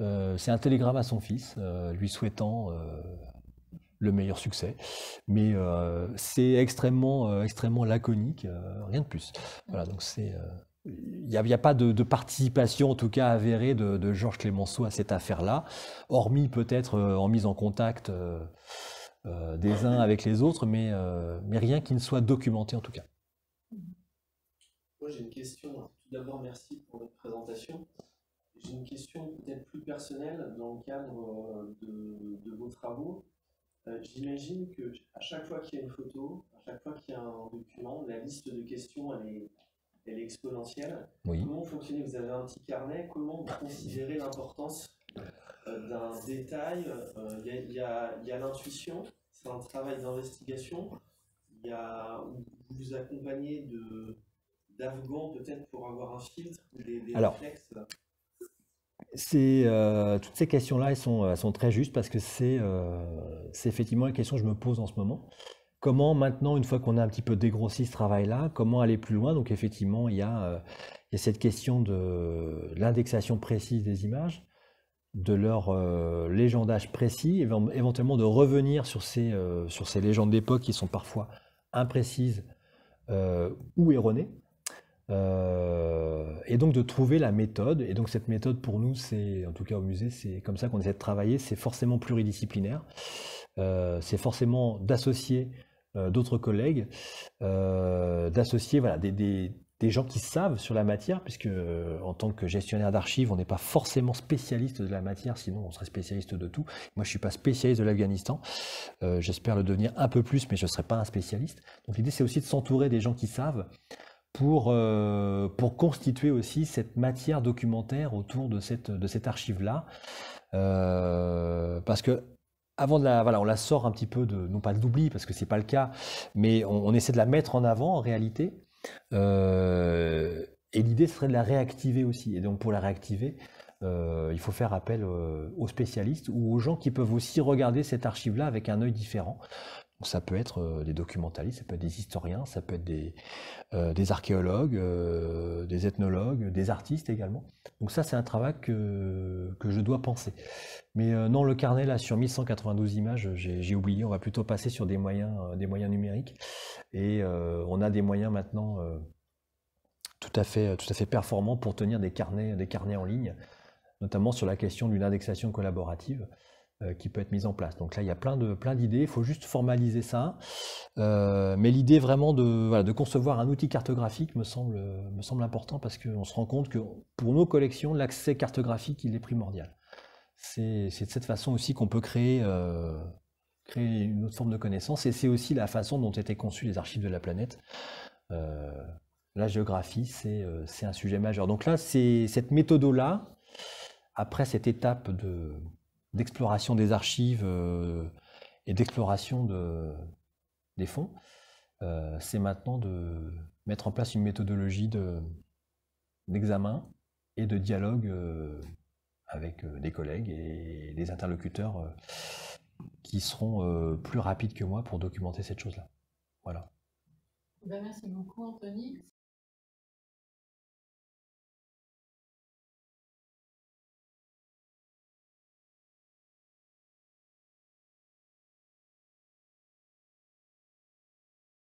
Euh, c'est un télégramme à son fils, euh, lui souhaitant, le meilleur succès. Mais c'est extrêmement, extrêmement laconique, rien de plus. Voilà, donc. Il n'y a, pas de, participation, en tout cas avérée, de, Georges Clémenceau à cette affaire-là, hormis peut-être en mise en contact des uns avec les autres, mais rien qui ne soit documenté en tout cas. Moi, j'ai une question. Tout d'abord, merci pour votre présentation. J'ai une question peut-être plus personnelle dans le cadre euh, de, de vos travaux. Euh, J'imagine que à chaque fois qu'il y a une photo, à chaque fois qu'il y a un document, la liste de questions, elle est, elle est exponentielle. Oui. Comment fonctionnez Vous avez un petit carnet. Comment vous considérez l'importance euh, d'un détail? Euh, Il y a, a- a l'intuition, c'est un travail d'investigation. Il y a, vous vous accompagnez de d'Afghans peut-être pour avoir un filtre ou des, des Alors, réflexes. C'est, euh, toutes ces questions-là, elles sont, elles sont très justes parce que c'est euh, effectivement la question que je me pose en ce moment. Comment maintenant, une fois qu'on a un petit peu dégrossi ce travail-là, comment aller plus loin? Donc effectivement, il y a, euh, il y a cette question de l'indexation précise des images, de leur euh, légendage précis, évent- éventuellement de revenir sur ces, euh, sur ces légendes d'époque qui sont parfois imprécises euh, ou erronées. Euh, et donc de trouver la méthode. Et donc cette méthode pour nous, c'est, en tout cas au musée, c'est comme ça qu'on essaie de travailler. C'est forcément pluridisciplinaire. Euh, c'est forcément d'associer euh, d'autres collègues, d'associer voilà, des, des- gens qui savent sur la matière, puisque en tant que gestionnaire d'archives, on n'est pas forcément spécialiste de la matière, sinon on serait spécialiste de tout. Moi, je suis pas spécialiste de l'Afghanistan. J'espère le devenir un peu plus, mais je ne serai pas un spécialiste. Donc l'idée, c'est aussi de s'entourer des gens qui savent pour, euh, pour constituer aussi cette matière documentaire autour de cette, de cette archive-là. Euh, parce que avant de la, voilà, on la sort un petit peu de, non pas de l'oubli, parce que c'est pas le cas, mais on, essaie de la mettre en avant en réalité. Euh, et l'idée serait de la réactiver aussi. Et donc pour la réactiver, il faut faire appel aux spécialistes ou aux gens qui peuvent aussi regarder cette archive-là avec un œil différent. Ça peut être euh, des documentalistes, ça peut être des historiens, ça peut être des, euh, des archéologues, euh, des ethnologues, des artistes également. Donc ça, c'est un travail que, que je dois penser. Mais non, le carnet, là, sur 1192 images, j'ai oublié. On va plutôt passer sur des moyens, des moyens numériques. Et on a des moyens maintenant tout à fait, tout à fait performants pour tenir des carnets, des carnets en ligne, notamment sur la question d'une indexation collaborative qui peut être mise en place. Donc là, il y a plein de plein d'idées. Il faut juste formaliser ça. Euh, mais l'idée vraiment de, voilà, de concevoir un outil cartographique me semble, me semble important parce qu'on se rend compte que pour nos collections, l'accès cartographique, il est primordial. C'est de cette façon aussi qu'on peut créer, euh, créer une autre forme de connaissance et c'est aussi la façon dont étaient conçues les archives de la planète. Euh, la géographie, euh, c'est un sujet majeur. Donc là, c'est cette méthode-là, après cette étape de d'exploration des archives euh, et d'exploration de, des fonds, euh, c'est maintenant de mettre en place une méthodologie de- d'examen et de dialogue euh, avec des collègues et des interlocuteurs qui seront plus rapides que moi pour documenter cette chose-là. Voilà. Ben, merci beaucoup, Anthony.